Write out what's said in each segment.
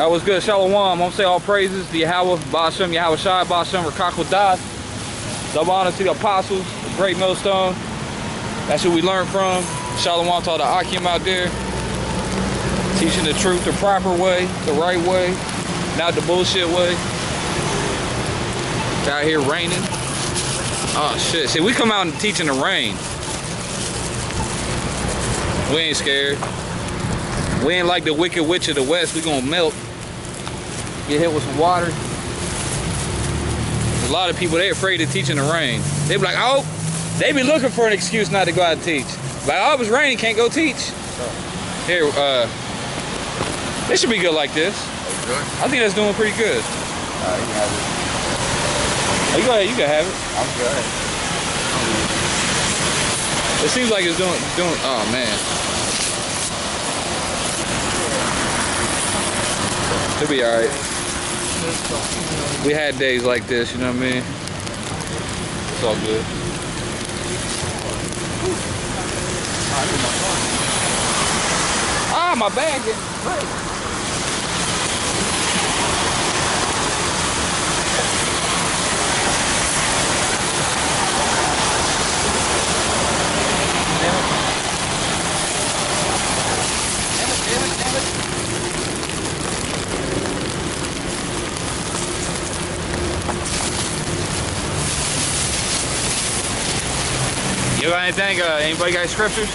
That was good. Shalom. I'm gonna say all praises to Yahweh, Ba'ashem, Yahawashi, Ba'ashem, Rakakodas. Double honor to the apostles, the great millstone. That's who we learned from. Shalom to all the Akim out there. Teaching the truth the proper way, the right way, not the bullshit way. It's out here raining. Oh shit. See, we come out and teach in the rain. We ain't scared. We ain't like the wicked witch of the west. We gonna melt. Get hit with some water. a lot of people, they afraid to teach in the rain. They be like, oh, they be looking for an excuse not to go out and teach. Like, oh, it was raining, can't go teach. Here, uh, it should be good like this. I think that's doing pretty good. Uh, you have it. Oh, you go ahead, you can have it. I'm good. It seems like it's doing, doing, oh man. It'll be alright. We had days like this, you know what I mean? It's all good. Ah, my bag getting got anything? Uh, anybody got scriptures?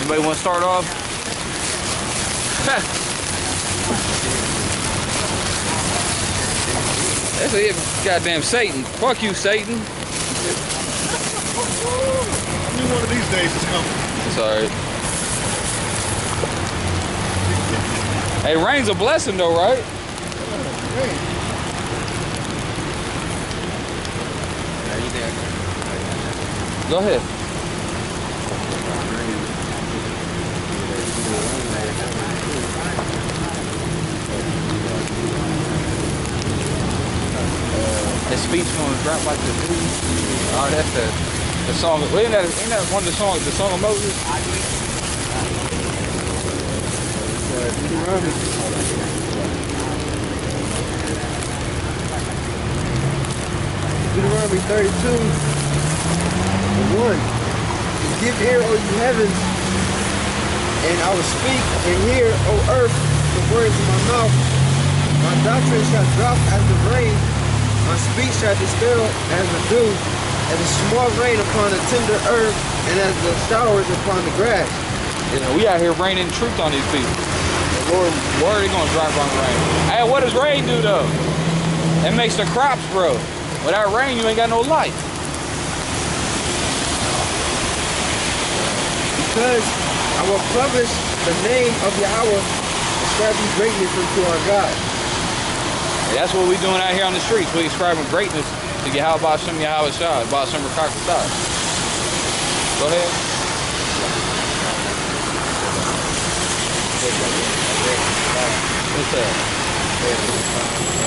Anybody want to start off? That's it, goddamn Satan. Fuck you, Satan. I knew one of these days is coming. It's alright. Hey, rain's a blessing though, right Are you there? Go ahead. The speech gonna drop like the news. Oh, that's the the song. Well, ain't that, ain't that one of the songs? The song of Moses. Deuteronomy 32, 1. Give ear, O you oh, heavens, and I will speak, and hear, O earth, the words of my mouth. My doctrine shall drop as the rain, my speech shall distill as the dew, as a small rain upon the tender earth, and as the showers upon the grass. You know, we out here raining truth on these people. The Lord word ain't gonna drop on rain. Hey, what does rain do though? It makes the crops grow. Without rain, you ain't got no life. Because I will publish the name of Yahweh, ascribing greatness unto our God. And that's what we're doing out here on the streets. We ascribing greatness to Yahweh Bashem Yahawashi, Bashem Rakakasah. Go ahead. What's that?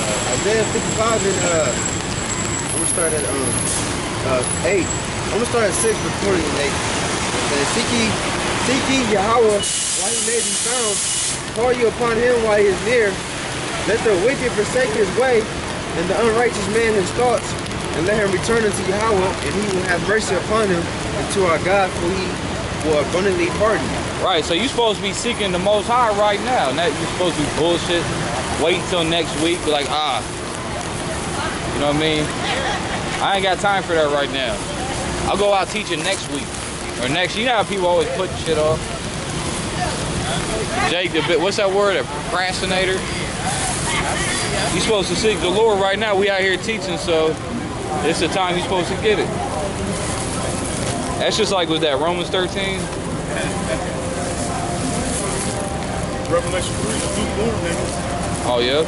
Uh, Isaiah 55 and uh, I'm gonna start at um uh eight. I'm gonna start at six, but 40 and eight. Ye, seek ye Yahweh while he may be found. Call you upon him while he is near. Let the wicked forsake his way, and the unrighteous man his thoughts, and let him return unto Yahweh, and he will have mercy upon him, and to our God, for he will abundantly pardon. Right, so you're supposed to be seeking the Most High right now. Not you're supposed to be bullshit. Wait until next week. Be like, ah. You know what I mean? I ain't got time for that right now. I'll go out teaching next week. Or next, you know how people always put shit off? Jake, the bit, what's that word? A procrastinator? You're supposed to seek the Lord right now. We out here teaching, so it's the time you're supposed to get it. That's just like with that Romans 13. Revelation 3 is. Oh yeah.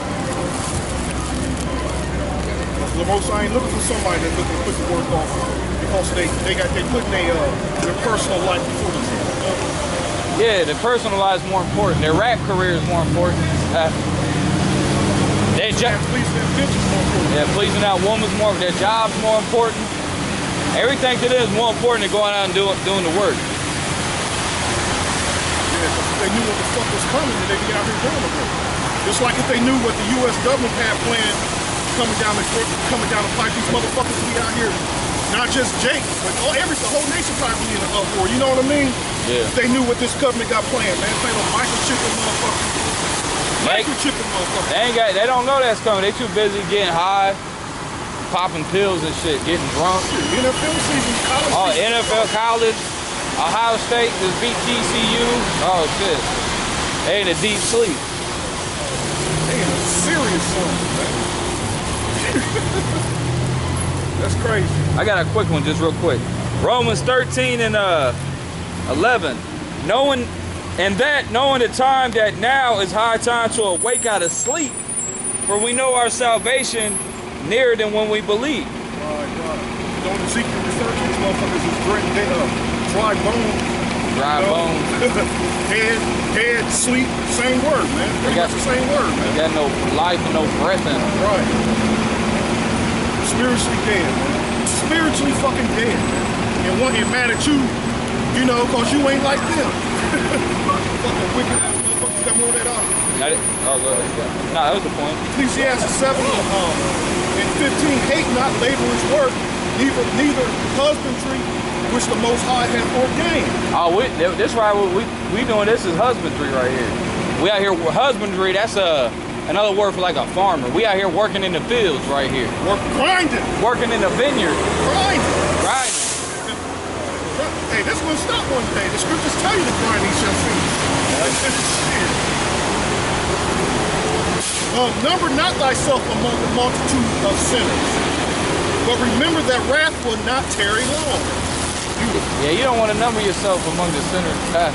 The most I ain't looking for somebody that's looking to put the work off because they they got they putting their uh, their personal life before the truth. Yeah, the personal life is more important. Their rap career is more important. Uh, their jo- and please their bitches more important. yeah, pleasing that woman's more. Their job's more important. Everything to them is more important than going out and doing doing the work. Yeah, if they knew what the fuck was coming, then they'd be out here doing the work. Just like if they knew what the U.S. government had planned coming down the coming down the pipe, these motherfuckers would be out here. Not just Jake, but all, every the whole nation probably in an uproar. You know what I mean? Yeah. They knew what this government got planned, man. They no microchipping motherfuckers. Microchipping motherfuckers. They ain't got. They don't know that's coming. They too busy getting high, popping pills and shit, getting drunk. NFL season, college Oh, season. NFL college, Ohio State just beat TCU. Oh shit. They in a deep sleep. They in a serious zone, man. That's crazy. I got a quick one, just real quick. Romans 13 and uh 11. Knowing and that knowing the time that now is high time to awake out of sleep, for we know our salvation nearer than when we believe. Right, right. Don't Ezekiel refer to these motherfuckers they, uh, dry bones. Dry you know? bones. head, head, sleep, same word, man. Pretty got- the same word, man. Got no life and no breath in them. Right. Spiritually dead, man. Spiritually fucking dead, man. And one get mad at you, you know, cause you ain't like them. fucking wicked ass motherfuckers got more that it? Oh, go ahead. No, that was the point. Ecclesiastes 7 um, and 15, hate not laborer's work, neither, neither husbandry, which the Most High hath ordained. Oh, we, this right, we, we doing this is husbandry right here. We out here, husbandry, that's a, another word for like a farmer. We out here working in the fields right here. Work grinding, Working in the vineyard. grinding. Grinding. Hey, this will stop one day. The scriptures tell you to grind these shall cease. Um, number not thyself among the multitude of sinners, but remember that wrath will not tarry long. Yeah, you don't want to number yourself among the sinners. Ah,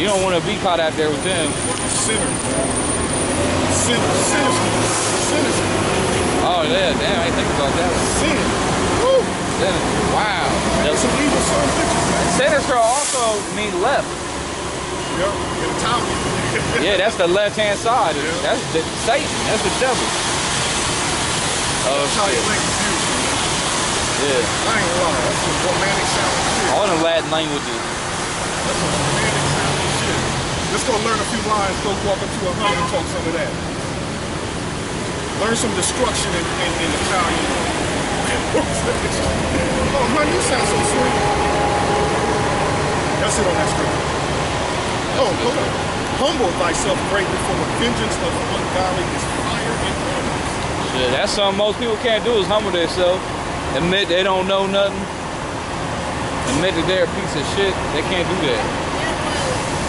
You don't want to be caught out there with them. Sinners. Sinners. Sinners. Sinners. Oh, yeah, damn, I ain't think about that. Sin. Woo! Sinners. Wow. There's some evil son bitches, man. Sinister also mean left. Yep. In Italian. Yeah, that's the left-hand side. Yeah. That's the Satan. That's the devil. Oh, Italian shit. language beautiful. Yeah. I ain't lie. That's some romantic sounding shit. All the Latin languages. That's some romantic sounding shit. Let's go learn a few lines, go walk up to a home and talk some of that. Learn some destruction in, in, in Italian. oh, honey, you sound so sweet. That's it on that script. Oh, hold on. Humble thyself greatly for the vengeance of the ungodly is fire and burning. Shit, that's something most people can't do is humble themselves. Admit they don't know nothing. Admit that they're a piece of shit. They can't do that.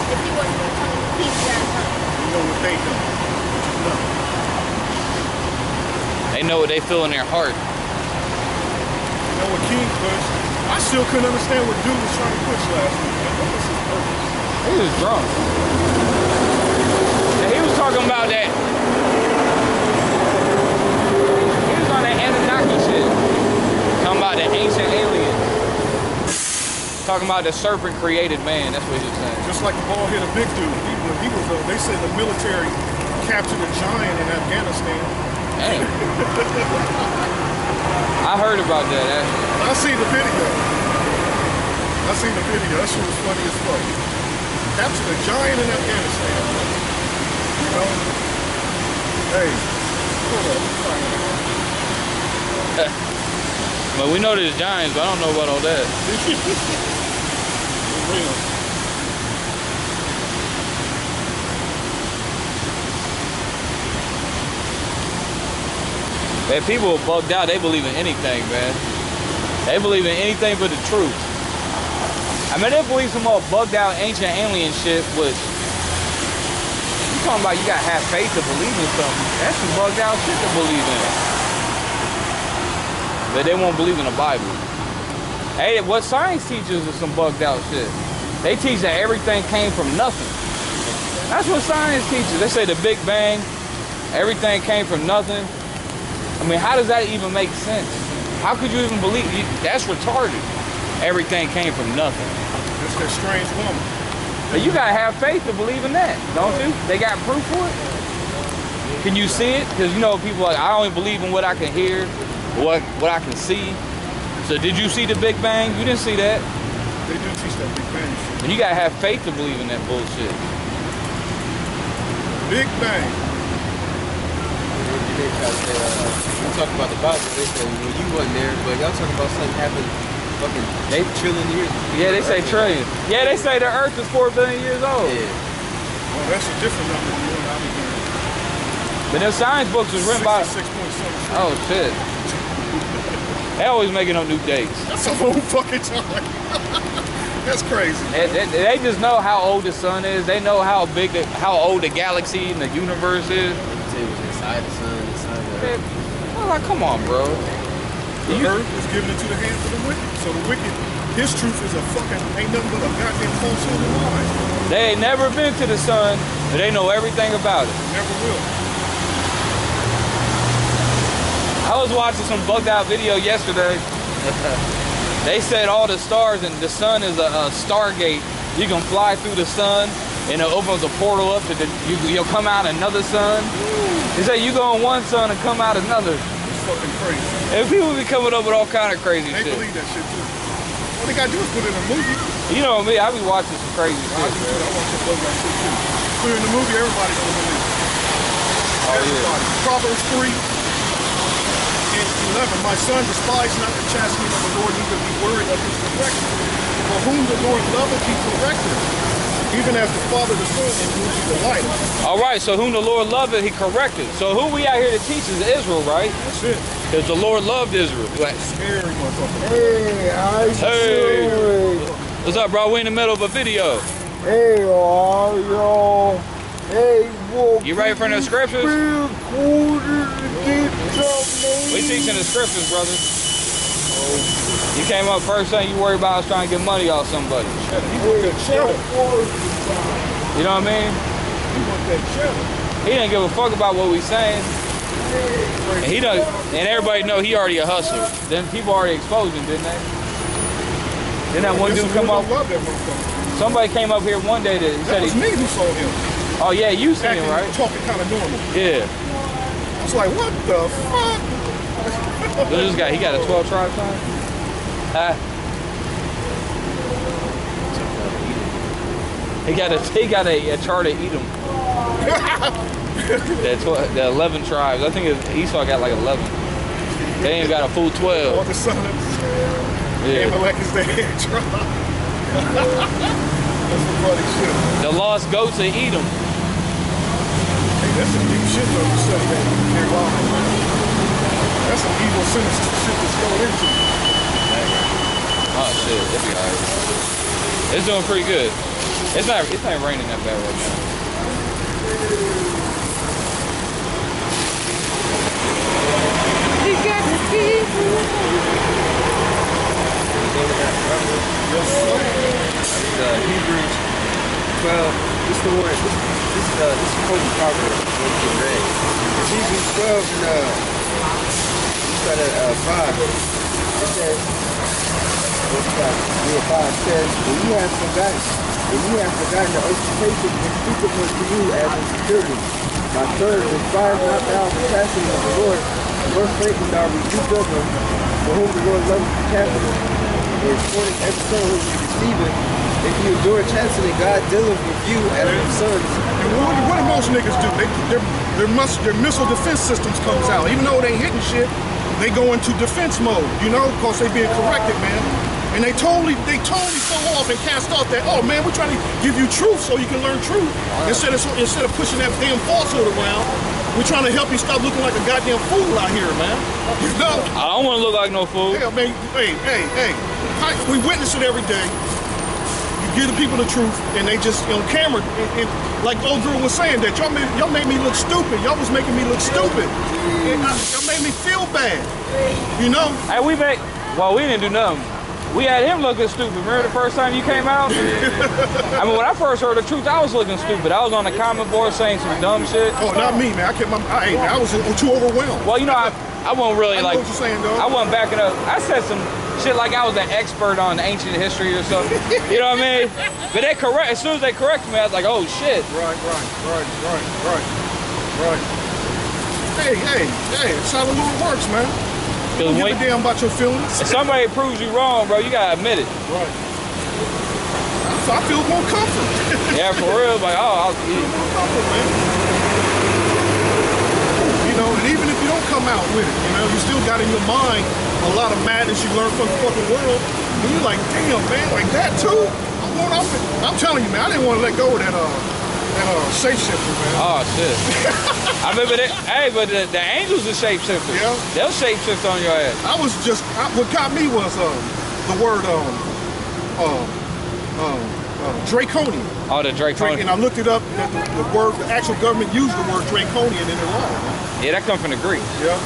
If he wasn't going to come to You know what they do. No. They know what they feel in their heart. You know what King pushed? I still couldn't understand what dude was trying to push last week. man. What was his purpose? He was drunk. And he was talking about that. He was on that Anunnaki shit. Talking about the ancient aliens. Talking about the serpent created man. That's what he was saying. Just like the ball hit a big dude. He, when he was, uh, they said the military captured a giant in Afghanistan. Damn. I heard about that. Actually. I seen the video. I seen the video. That shit was funny as fuck. Captured a giant in Afghanistan. You know? Hey, hold me. But we know there's giants, but I don't know about all that. Man, people are bugged out. They believe in anything, man. They believe in anything but the truth. I mean, they believe some more bugged out ancient alien shit, which you talking about you gotta have faith to believe in something. That's some bugged out shit to believe in. But they won't believe in the Bible. Hey, what science teaches is some bugged out shit. They teach that everything came from nothing. That's what science teaches. They say the Big Bang, everything came from nothing. I mean, how does that even make sense? How could you even believe? you- That's retarded. Everything came from nothing. That's a strange woman. But you gotta have faith to believe in that, don't you? They got proof for it. Can you see it? Because you know people like I only believe in what I can hear, what what I can see. So did you see the Big Bang? You didn't see that. They do teach that Big Bang. And you gotta have faith to believe in that bullshit. Big Bang. And they try to say, uh, we talk about the Bible, they say, well, you wasn't there, but y'all talking about something happened fucking They, trillion years. yeah, they say trillion. Yeah, they say the Earth is four billion years old. Yeah. Oh, that's a different number than the I was. But them science books was written by. 66. Oh shit. They always making up new dates. That's a whole fucking time. That's crazy. They, they- they just know how old the sun is. They know how big, the, how old the galaxy and the universe is. They say was inside the sun, inside the Man, earth. I'm like, come on, bro. The You- earth is given into the hands of the wicked. So the wicked, his truth is a fucking, ain't nothing but a goddamn falsehood and lies. They ain't never been to the sun, but they know everything about it. Never will. I was watching some bugged out video yesterday. They said all the stars and the sun is a, a stargate. You can fly through the sun and it opens a portal up to the, you, you'll come out another sun. They say you go in one sun and come out another. It's fucking crazy. And people be coming up with all kind of crazy They shit. believe that shit too. All they gotta do is put it in a movie. You know me, I be watching some crazy I shit. do. I watch some that shit too. Put it in the movie, everybody gonna believe it. Oh, yeah. Everybody. Proverbs 3 and 11. My son, despise not the chastening of the Lord, neither be worried of his correction. For whom the Lord loveth, he correcteth. Even as the Father the Son, in whom he delighteth. All right, so whom the Lord loveth, he corrected. So who we out here to teach is Israel, right? That's it. Because the Lord loved Israel. Like, Scary motherfucker. Hey, how you Hey. doing? What's up, bro? We in the middle of a video. Hey, y'all, y'all. Hey, whoa. You ready for the scriptures? Real quarter to We teaching the scriptures, brother. You came up first thing you worry about is trying to get money off somebody. He want that cheddar. You know what I mean? He want that cheddar. He didn't give a fuck about what we saying. And he does and everybody know he already a hustler. Then people already exposed him, didn't they? Then that one dude come up don't love that motherfucker. somebody came up here one day that he That said was he me who saw him. Oh yeah, you seen him, right? talking kind of normal. Yeah. I was like, what the fuck? Look at this guy, he got a 12 tribe sign? He got a he got a, a chart of Edom. That's what the 11 tribes. I think it's, Esau got like 11. They ain't got a full All 12. the sons. Yeah. Amalek is the head tribe. That's some funny shit. The lost goats of Edom. Hey, that's some deep shit though you said that. That's some evil, sinister shit that's going into. Oh shit, it'll be alright. It's doing pretty good. It's not it's not raining that bad right now. Yes, sir. uh, Hebrews 12. This is the word. This, this is uh, this is quoting Proverbs. What we just read. It's Hebrews 12 and uh, we start at uh, 5. It says, what's that? 5 says, when you have forgotten, when you have forgotten the and speaketh unto you as unto security, My son, despise not thou the chastening of the Lord, nor faithful thou rebuke of him, for whom the Lord loves to chasten is according every son who you receiveth. If you endure chastening, God dealeth with you as with sons. And what, what do most niggas do? They, their, their, their missile defense systems comes out. Even though they hitting shit, they go into defense mode, you know, because they being corrected, man. And they totally, they totally throw off and cast off that, oh man, we're trying to give you truth so you can learn truth. Instead of instead of pushing that damn falsehood around, we're trying to help you stop looking like a goddamn fool out here, man. You know? I don't want to look like no fool. Hell, man, hey, hey, hey. We witness it every day. You give the people the truth, and they just on camera. And, and like old girl was saying that y'all made y'all made me look stupid. Y'all was making me look stupid. And I, y'all made me feel bad. You know? Hey, we made well, we didn't do nothing. We had him looking stupid. Remember the first time you came out? I mean, when I first heard the truth, I was looking stupid. I was on the comment board saying some dumb shit. Oh, not me, man. I kept my. I, I was too overwhelmed. Well, you know, I, I wasn't really I like. what you're saying, though. I wasn't backing up. I said some shit like I was an expert on ancient history or something. you know what I mean? But they correct. As soon as they corrected me, I was like, oh shit. Right, right, right, right, right, right. Hey, hey, hey, it's how the Lord works, man. Because Don't give a damn about your feelings. if somebody proves you wrong, bro, you gotta admit it. Right. So I feel more comfort. Yeah, for real. Like, oh, I'll, More comfort, man. You know, and out with it. You know, you still got in your mind a lot of madness you learned from the fucking world. And you're like, damn, man, like that too. I'm going off. I'm telling you, man, I didn't want to let go of that uh that uh shapeshifter, man. Oh shit. I remember that. Hey, but the, the angels are shapeshifters. Yeah. They'll shapeshift on your ass. I was just I, what got me was um the word um um um uh, draconian. Oh, the Dra- Draconian. and I looked it up. The, the, the word, the actual government used the word draconian in their law. Yeah, that come from the Greek. Yeah.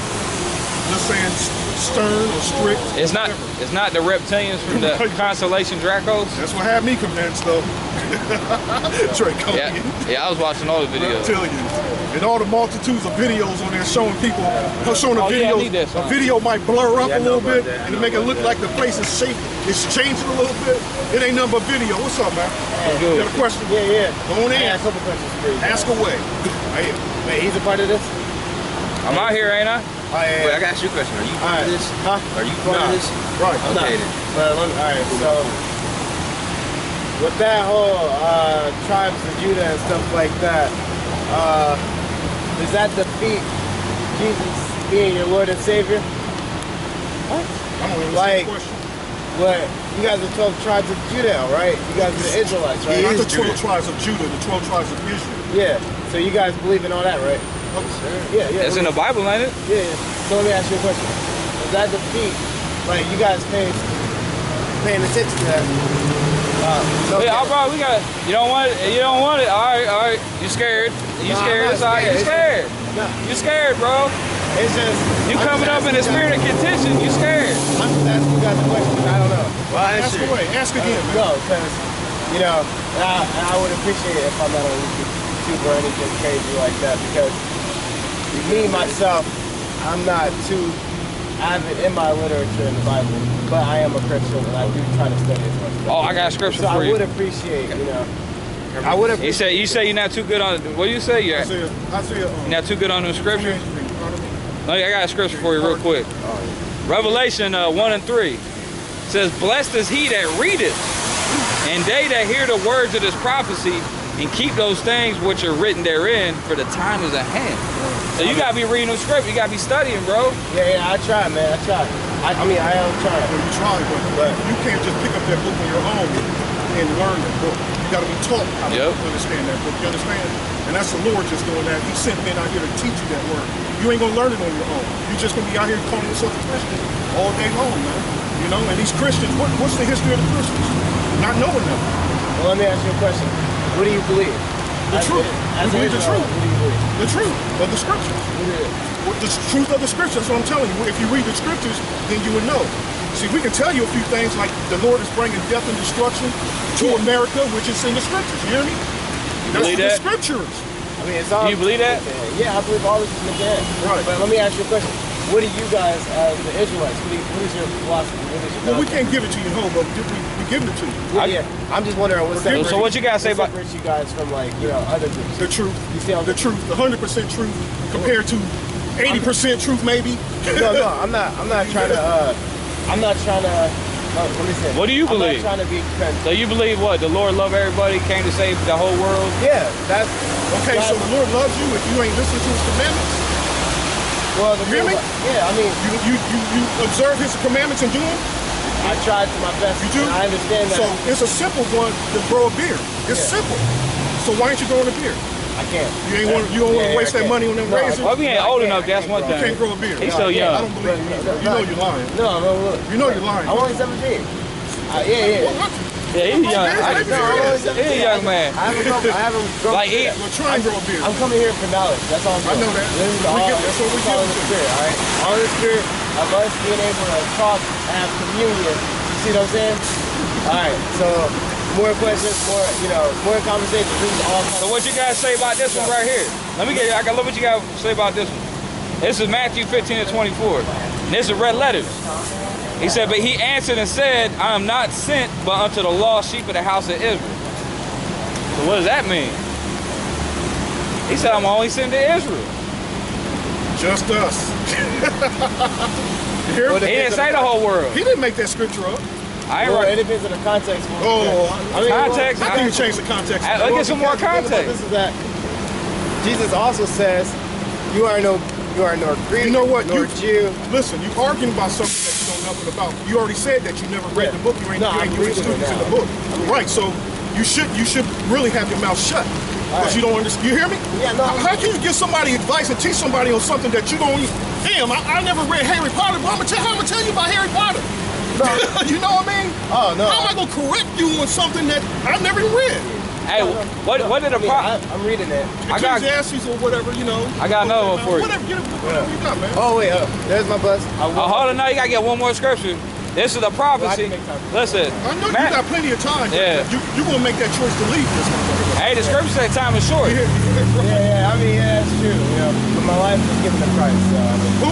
Just saying stern or strict. It's not. whatever. It's not the reptilians from the constellation Dracos. That's what had me convinced, though. Draconian. Yeah, yeah. I was watching all the videos. telling you. And all the multitudes of videos on there showing people, uh, showing a Oh, yeah, I video. need a video might blur up Yeah, I a know little bit that. And know make it look that. like the place is shaking. It's changing a little bit. It ain't nothing but video. What's up, man? good. You got a question? Yeah, yeah. Go on in. got a couple questions. Ask away. Hey, Wait, he's a part of this? I'm out here, ain't I? Oh, yeah, Wait, yeah. I got you a question. Are you part right. of this? Huh? Are you part Nah. of this? right. Okay Nah. then. But let me, all right, so with that whole uh, tribes of Judah and stuff like that, uh, does that defeat Jesus being your Lord and Savior? I don't Like- the. What you guys are 12 tribes of Judah, right? You guys are the Israelites, right? Not is the 12 Judah. tribes of Judah, the 12 tribes of Israel. Yeah. So you guys believe in all that, right? Yeah, yeah. It's in the Bible, ain't it? Yeah, yeah. So let me ask you a question. Does that defeat, like, you guys paying, paying attention to that? Uh, no, Yeah, bro, we got. You don't want it. You don't want it. All right, all right. You scared? You Nah, scared? I'm It's all right. You scared. scared? No, You scared, bro? it's just. You I'm coming just up in a spirit of contention? You scared? I'm just asking you guys a question. I don't know. Well, I Ask answer. away. Ask again, man. No, because, you know, and I, and I would appreciate it if I'm not on YouTube or anything crazy like that because me, myself, I'm not too avid in my literature in the Bible, but I am a Christian and I do try to study as much as I Oh. I got a scripture So for I would appreciate, you know, I would You appreciate. say you say you're not too good on. What do you say? You're, Isaiah, Isaiah, um, you're not too good on the scripture. No, I got a scripture for you real quick. Revelation uh, 1 and 3 says, Blessed is he that readeth, and they that hear the words of this prophecy, and keep those things which are written therein, for the time is at hand. So you gotta be reading the script. You gotta be studying, bro. Yeah, yeah, I try, man. I try. I, I mean, I am trying. Well, you try, but you can't just pick up that book on your own and learn that book. You got to be taught how to Yep. understand that book. You understand? And that's the Lord just doing that. He sent men out here to teach you that word. You ain't gonna learn it on your own. You just gonna be out here calling yourself a Christian all day long, man. You know, and these Christians, what, what's the history of the Christians? Not knowing them. Well, let me ask you a question. What do you believe? The As truth. We As believe the truth. What do you believe? The truth of the scriptures. What do the truth of the scriptures. That's what I'm telling you. If you read the scriptures, then you would know. See, we can tell you a few things like the Lord is bringing death and destruction to America, which is in the scriptures. You hear me? That's believe the that? scriptures. I mean, it's all. Do you believe that? Yeah, I believe all this is McCann. Right. But let me ask you a question. What do you guys, as the Israelites, what, do you, what is your philosophy? What is your Well, we can't give it to you whole, but we, we give it to you. Yeah, I- yeah. I'm just wondering what So- separates, so what you gotta say about- separates you guys from like you know other groups? The truth. You see The truth. The 100% truth compared to 80% truth, maybe. no, no, I'm not. I'm not trying to. Uh, I'm not trying to. Uh, let me say. What do you I'm believe? not trying to be. defensive. So you believe what? The Lord love everybody, came to save the whole world? Yeah, that's. Okay, so the Lord loves you if you ain't listening to his commandments. Well, the You hear me? Yeah, I mean, You, you, you, you observe his commandments and do them. I tried to my best. You do? I understand that. So it's a simple one to grow a beard. It's Yeah. simple. So why ain't you growing a beard? I can't. You ain't want you don't want to waste that money on them No, I razors. Well, we ain't old enough. That's can't one grow. You can't grow a beard. He's still Yeah, young. I don't believe you. No, You know you're lying. No, no, look. You know you're lying. I'm only 17. Uh, yeah, yeah. Well, what? Yeah, he's young. I- I No, I'm only 17. He's a young man. I haven't grown. I haven't grown. Like, he- Well, try and grow a beard. I'm coming here for knowledge. That's all I'm I doing. know that. This is We all. get- that's what we it's all get the to. spirit, all right? All the spirit of us being able to talk and have communion. You see what I'm saying? All right. So more questions, more you know, more conversation. This is all. So what you guys say about this one right here? Let me get. I got look what you got to say about this one. This is Matthew 15 and 24. And this is red letters. He said, but he answered and said, I am not sent but unto the lost sheep of the house of Israel. So what does that mean? He said, I'm only sent to Israel. Just us. Well. He didn't say the whole world. He didn't make that scripture up. I ain't Well, it right. depends on the context. Oh, I mean, Context. I can you change the context? I- Let's get some more because the thing about context. This is that Jesus also says, "You are no, You are nor Greek, You know what? nor You- Jew. Listen, you arguing about something that you know nothing about. You already said that you never read Yeah. the book. You ain't, No, you ain't students in the book. Right. So you should you should really have your mouth shut because right. you don't understand. You hear me? Yeah, no, How, how can you give somebody advice and teach somebody on something that you don't? Even, damn, I, I never read Harry Potter, but I'm gonna tell I'm gonna tell you about Harry Potter. you know what I mean? Oh, no. How am I gonna correct you on something that I never even read? Hey, what what did the I mean, pro- I, I'm reading it. I got- Ecclesiastes or whatever, you know. I got another one for you. Whatever, get it, whatever you got, man. Oh wait, oh, there's my bus. Uh, I Oh, hold on, now you gotta get one more scripture. This is a prophecy. Well, I can make. Listen, I know man- you got plenty of time. Yeah. You you gonna make that choice to leave this motherfucker. hey, the scripture say time is short. Yeah, yeah, Yeah, yeah. I mean, yeah, that's true. You know, but my life was given to Christ. So I mean, Who?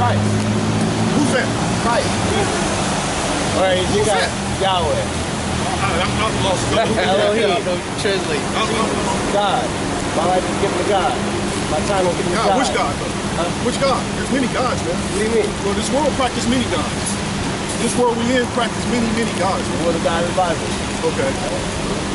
Christ, Who's that? Christ, Jesus. All right, you Who's got that? Yahweh, I, I'm not God. My life is given to God. My time will be to God, God. which God? though? Which God? There's many gods, man. What do you mean? Well, this world practice many gods. This world we in practice many, many gods. man. Well, the God of the Bible. Okay.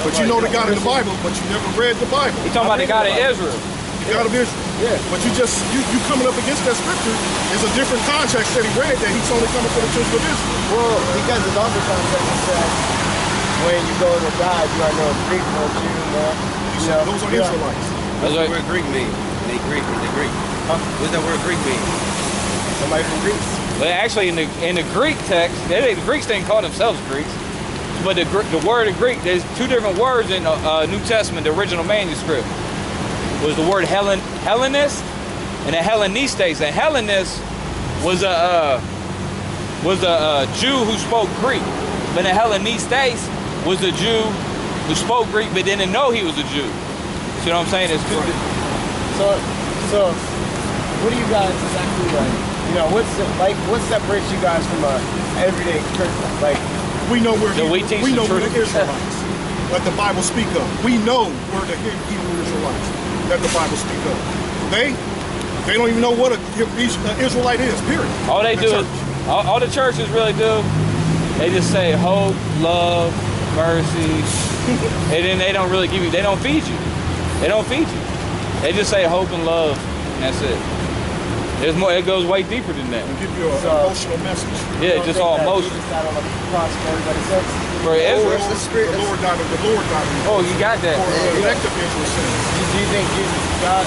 But you know the God in the Bible, but you never read the Bible. He talking about the God of Israel. The God of Israel. Yeah. But you just you, you coming up against that scripture is a different context that he read that he's only coming for the children of Israel. Well, because it's also context says when you go to God, you are no Greek, no Jew, no. You know, Those are yeah. Israelites. What's That's the right. word Greek mean? They Greek, they Greek. Huh? What's that word Greek mean? Somebody from Greece. But actually, in the in the Greek text, they, the Greeks didn't call themselves Greeks. But the the word in Greek, there's two different words in the uh, New Testament, the original manuscript. Was the word Hellen Hellenist and a Hellenistes. And Hellenist was a uh, was a uh, Jew who spoke Greek, but a Hellenistes was a Jew who spoke Greek but didn't know he was a Jew. See what I'm saying? It's two. So, so, what do you guys exactly like? You know, what's the, like what separates you guys from a everyday Christian? Like, We know where So we teach we the know we're the. Israelites that the Bible speak of. We know we're the He- Hebrew Israelites that the Bible speak of. They they don't even know what a He- uh, Israelite is. Period. All they The do church. is, all, all the churches really do, they just say hope, love, mercy, and then they don't really give you, they don't feed you. They don't feed you. They just say hope and love, and that's it. There's more, it goes way deeper than that. and give you an So- emotional message. Yeah, don't just think all that emotion. Jesus died on the cross for everybody's Oh, Israel, it's the spirit. The Lord died. The Lord died. oh, you got For that. elective Israel sins. Do, do you think Jesus is God?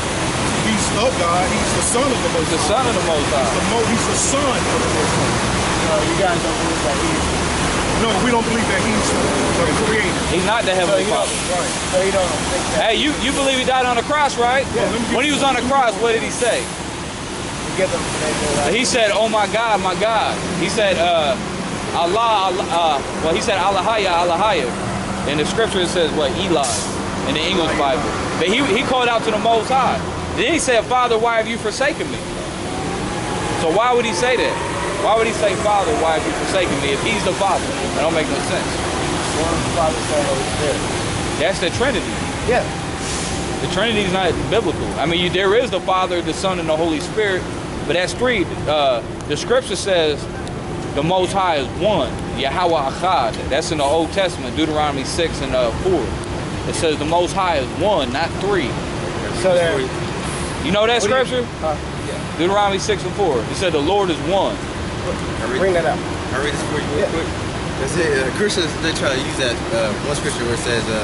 He's of God. He's the Son of the Most The High. son of the Most The High. Mo, he's the Son of the Most High. No, you guys don't believe that He. No, we don't believe that he's the creator. He's not the Heavenly don't. Father. Right. So you don't think that Hey, you, you believe he died on the cross, right? Yeah. When he was on the cross, what did he say? you give them today? He said, "Oh my God, my God." He said, uh, "Allah, Allah." Uh, well, he said, "Allahaya, Allahaya." In the scripture, it says, "What Eli?" In the English Bible, but he he called out to the Most High. Then he said, "Father, why have you forsaken me?" So why would he say that? Why would he say, "Father, why have you forsaken me?" If he's the Father, that don't make no sense. One Father, Son, Holy Spirit. That's the Trinity. Yeah. The Trinity is not biblical. I mean, you, there is the Father, the Son, and the Holy Spirit, but that's three. Uh, the Scripture says the Most High is one, Yahweh Echad. That's in the Old Testament, Deuteronomy six and uh, four. It says the Most High is one, not three. So there. You know that you- scripture? Huh? Deuteronomy six and four. It said the Lord is one. I read, Bring that up. I read this for you real Yeah. quick. That's it. Uh, Christians they try to use that uh, one scripture where it says uh,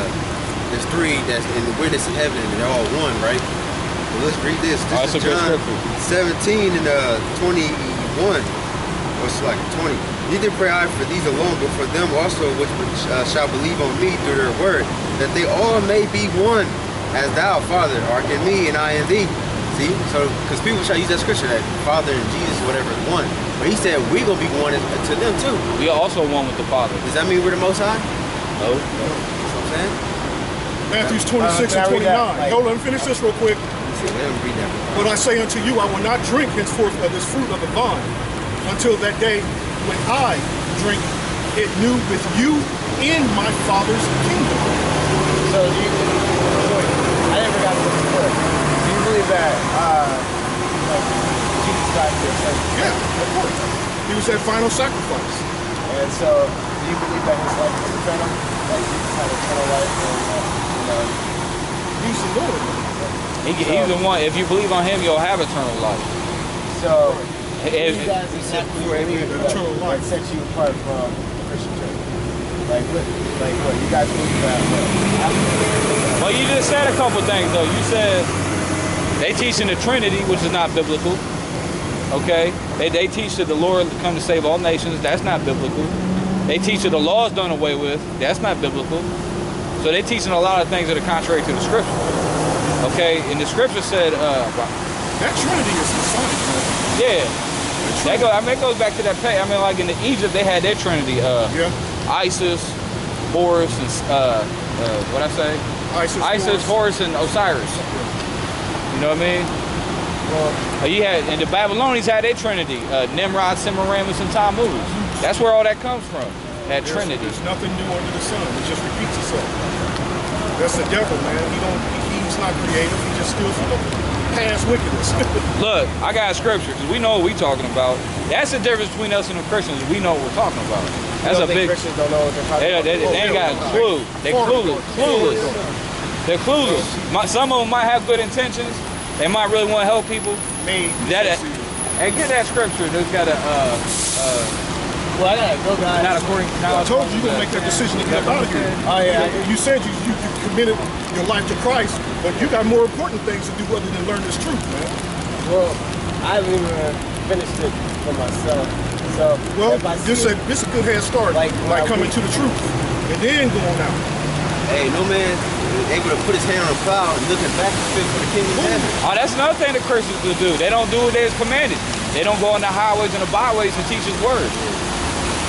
there's three that's in the witness in heaven and they're all one, right? Well, let's read this. This Oh, that's is a good John scripture. 17 and uh, 21. Or it's like 20. Neither pray I for these alone, but for them also which uh, shall believe on me through their word, that they all may be one, as thou, Father, art in me and I in thee. See? So, because people try to use that scripture that Father and Jesus, whatever, is one. But he said we're gonna be one to them too. We are also one with the Father. Does that mean we're the Most High? No. That's what I'm saying. Matthew's Uh, 26 can I and 29. that? Like- Hold on, let me finish this real quick. See, let him read that. But I say unto you, I will not drink henceforth of this fruit of the vine until that day when I drink it new with you in my Father's kingdom. So do you wait, I never got this clear. Do you believe that uh like Jesus died for? Yeah, of course. He was that final sacrifice. And so do you believe that his life is eternal? Like he had eternal life and uh, you know He's the Lord. He, he's the one. If you believe on Him, you'll have eternal life. So, If- you guys exactly believe the what, eternal what life. sets you apart from the Christian church? Like what? Like what? You guys believe that? What? Well, you just said a couple things though. You said they teaching the Trinity, which is not biblical. Okay, they, they teach that the Lord come to save all nations. That's not biblical. They teach that the law is done away with. That's not biblical. So they're teaching a lot of things that are contrary to the scripture. Okay, and the scripture said, uh, That Trinity is Masonic, man. yeah, that go. I mean, it goes back to that pay. I mean, like in the Egypt, they had their Trinity. Uh, Yeah. Isis, Horus, and uh, uh, what I say? Isis, Isis, Horus. Horus, and Osiris. You know what I mean? Well, uh, you had and the Babylonians had their Trinity: uh, Nimrod, Semiramis, and Tammuz. That's where all that comes from. That There's- Trinity. There's nothing new under the sun. It just repeats itself. That's the devil, man. He don't. He, he's not creative. He just steals from the past wickedness. Look, I got scripture because we know what we're talking about. That's the difference between us and the Christians. We know what we're talking about. That's a don't think big. Christians don't know what they're talking They, about. they, they ain't got a clue. They Far clueless. Clueless. They're clueless. My, some of them might have good intentions. They might really want to help people. Me. That and get that scripture. There's got a uh, uh, Well, I gotta go, guys. not according. I told you you're gonna make that decision to get out of here. Oh yeah. You said you, you, you committed your life to Christ, but you got more important things to do other than learn this truth, man. Well, I haven't even finished it for myself. So Well, this see is a, this is a good head start, Like, like, coming read- to the truth, and then going out. Hey, no man is able to put his hand on a plow and looking back is fit for the kingdom of heaven. Oh, that's another thing the Christians will do. They don't do what they're commanded. They don't go on the highways and the byways and teach His word.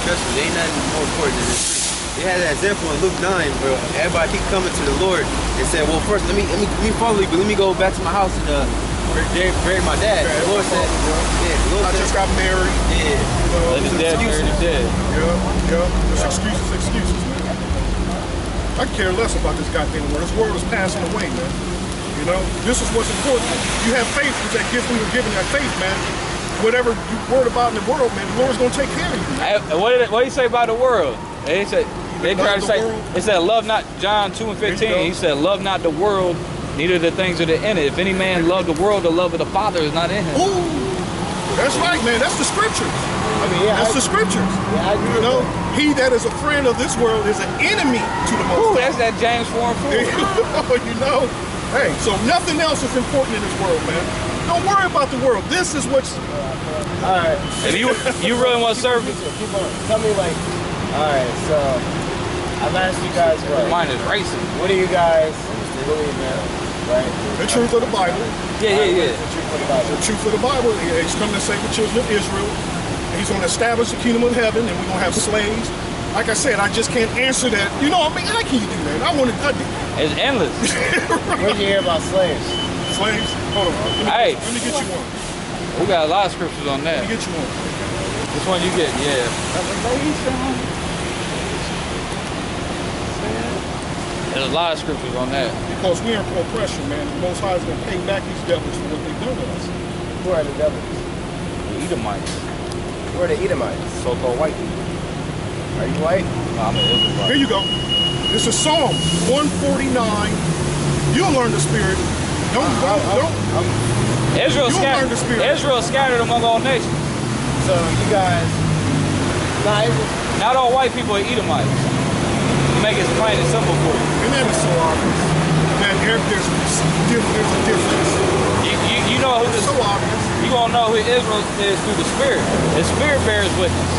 Trust me, there ain't nothing more important than this. They had that example in Luke 9 where everybody keep coming to the Lord and saying, well, first, let me let me, let me follow you, but let me go back to my house and uh, bury, bury my dad. The Lord said, yeah, the Lord I just got married. yeah. You know, Let the dead bury the dead. Yeah, yeah. Just excuses, excuses, man. I care less about this goddamn world. This world is passing away, man. You know, this is what's important. You have faith with that gift we were given that faith, man. Whatever you worried about in the world, man, the Lord's gonna take care of you. Hey, what did what did he say about the world? They said they tried to the say world. it said love not John two and fifteen. He said love not the world, neither the things that are in it. If any man love the world, the love of the Father is not in him. Ooh, that's right, man. That's the scriptures. I mean, yeah, That's I, the scriptures. yeah, I agree You know, that. he that is a friend of this world is an enemy to the Most Ooh, most. that's that James four and four. you know, hey, so nothing else is important in this world, man. Don't worry about the world. This is what's All right. If you you really want to serve, Keep, keep on. Tell me like, all right. So I've asked you guys what. mine is racing. What do you guys believe in? Right. the truth of the Bible. Yeah, yeah, yeah. The truth of the Bible. The truth of the Bible. He's coming to save the children of Israel. He's going to establish the kingdom of heaven, and we're going to have slaves. Like I said, I just can't answer that. You know, I mean, how can you do that? I want to. I, It's endless. Where'd you hear about slaves? slaves. Hold on. Let me, Hey. let me get you one. We got a lot of scriptures on that. Let that. me get you one. Which one you get? Yeah. There's a lot of scriptures on that. Because we're in oppression, man. The Most High is going to pay back these devils for what they've done to us. Who are the devils? The Edomites, Who are the Edomites? so-called white people. Are you white? No, I'm an Israelite. Here you go. This is Psalm 149. You'll learn the spirit. Don't, uh, don't, don't. Israel, You scat- learn the spirit. Israel scattered among all nations. So you guys, nah, it Not all white people are Edomites. To make it plain and simple for you. And that is so obvious. Man, there- there's, there's a difference. You, you, you know who It's this, so obvious. You gonna know who Israel is through the Spirit. The Spirit bears witness.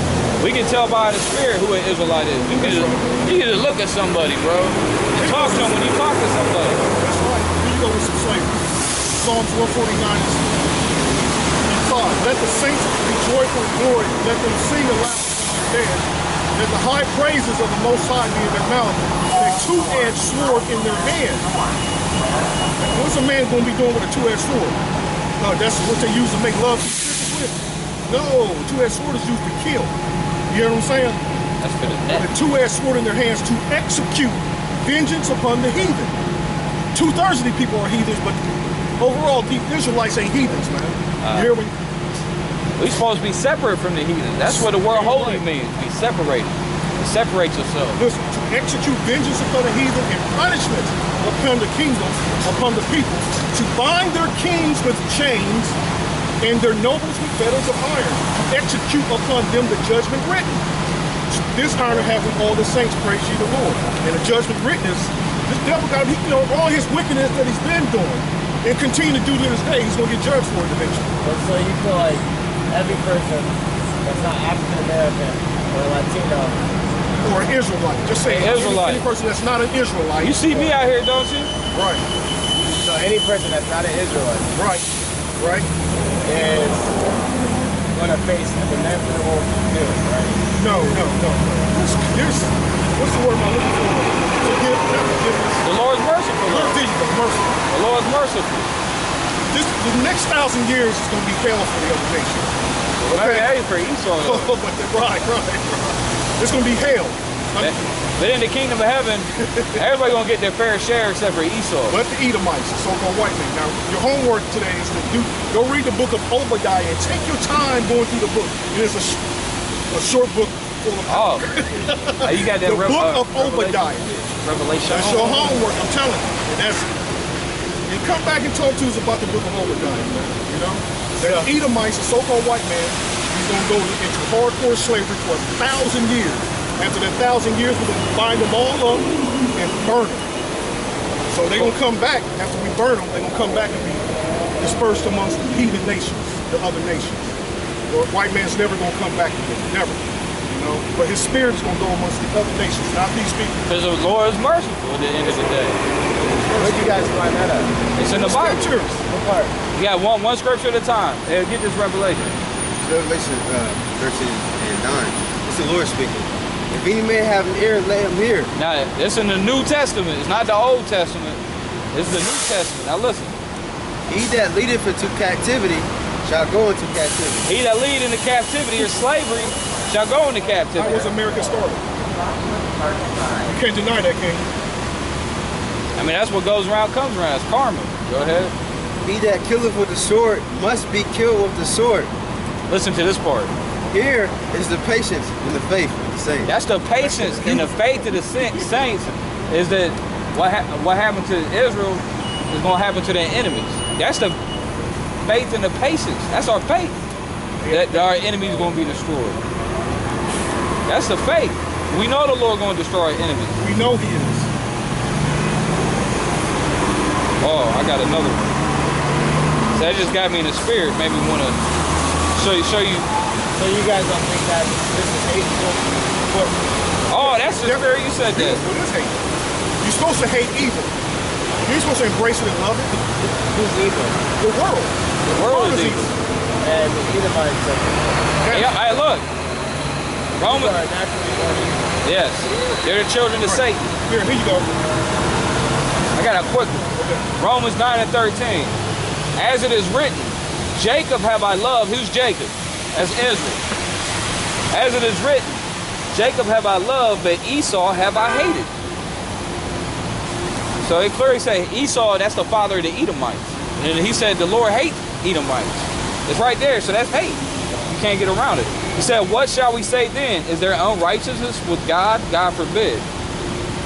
We can tell by the Spirit who an Israelite is. You can just, you can just look at somebody, bro, and talk to them when you talk to somebody. That's right. Here you go with some slavery. Psalms 149 and five. Let the saints be joyful in glory. Let them sing aloud to their dead. Let the high praises of the Most High be in their mouth a two-edged sword in their hand. What's a man going to be doing with a two-edged sword? Uh, that's what they use to make love to with. No, two-edged sword is used to kill. You hear what I'm saying? That's for the a two-edged sword in their hands to execute vengeance upon the heathen. Two-thirds of the people are heathens, but overall, the Israelites ain't heathens, man. Uh, you hear me? We supposed to be separate from the heathen. That's what the word holy means. Be separated. Separate yourself. Listen, to execute vengeance upon the heathen and punishment upon the kingdom, upon the people, to bind their kings with chains and their nobles with fetters of iron, to execute upon them the judgment written. This honor have we all the saints, praise ye the Lord. And the judgment written is, this devil got, he, you know, all his wickedness that he's been doing, and continue to do to this day, he's going to get judged for it eventually. But so you feel like every person that's not African American or Latino, Or an Israelite. Just say An Israelite. Any, person that's not an Israelite. You see me out here, don't you? Right, so any person that's not an Israelite right, right. is gonna face an inevitable doom, right? No, no, no. There's, there's what's the word I'm looking for? Forgive, not forgiveness. The Lord's merciful. There Lord. you go, mercy. The Lord's merciful. This, the next thousand years is going to be hell for the other nations. Maybe hey for Esau. the, right, right, right. It's going to be hell. But but in the kingdom of heaven, everybody gonna get their fair share except for Esau. But the Edomites, the so-called white man. Now, your homework today is to do go read the book of Obadiah and take your time going through the book. It is a, a short book full of Oh, you got that The book uh, of Obadiah. Revelation. That's your homework, I'm telling you. And that's and come back and talk to us about the book of Obadiah, man. You know? The Edomites, the so-called white man, he's gonna go into hardcore slavery for a thousand years. After that thousand years, we're gonna bind them all up and burn them. So they're gonna come back after we burn them, they're gonna come back and be dispersed amongst the heathen nations, the other nations. The white man's never gonna come back again, never. You know, but his spirit's gonna go amongst the other nations, not these people. Because the Lord is merciful at the end of the day. Where'd you guys find that at? It's in the Bible. Scriptures. What part? You got one one scripture at a time. Hey, get this revelation. Revelation uh, 13 and 9. It's the Lord speaking. If any man have an ear, let him hear. Now, it's in the New Testament. It's not the Old Testament. It's the New Testament. Now listen. He that leadeth into captivity shall go into captivity. He that lead into captivity or slavery shall go into captivity. That captivity. was America started. You can't deny that, King. I mean, that's what goes around comes around. It's karma. Go ahead. He that killeth with the sword must be killed with the sword. Listen to this part. Here is the patience and the faith of the saints. That's the patience and the faith of the sa- saints. Is that what ha- what happened to Israel is going to happen to their enemies. That's the faith and the patience. That's our faith. That our enemies are going to be destroyed. That's the faith. We know the Lord going to destroy our enemies. We know he is. Oh, I got another one. So that just got me in the spirit. Made me want to show you, show you. So you guys don't think that this is hateful? But Oh, that's the spirit you said that. what is hate? You're supposed to hate evil. You're supposed to embrace it and love it. Who's evil? The world. The world is evil. And the Edomites are, Hey, hey, look. these Romans. are naturally born evil. Yes, they're the children of Satan. Here, here you go. I got a quick one. Romans 9 and 13. As it is written, Jacob have I loved. Who's Jacob? That's Israel. As it is written, Jacob have I loved, but Esau have I hated. So it clearly say Esau, that's the father of the Edomites. And he said the Lord hates Edomites. It's right there, so that's hate. You can't get around it. He said, What shall we say then? Is there unrighteousness with God? God forbid.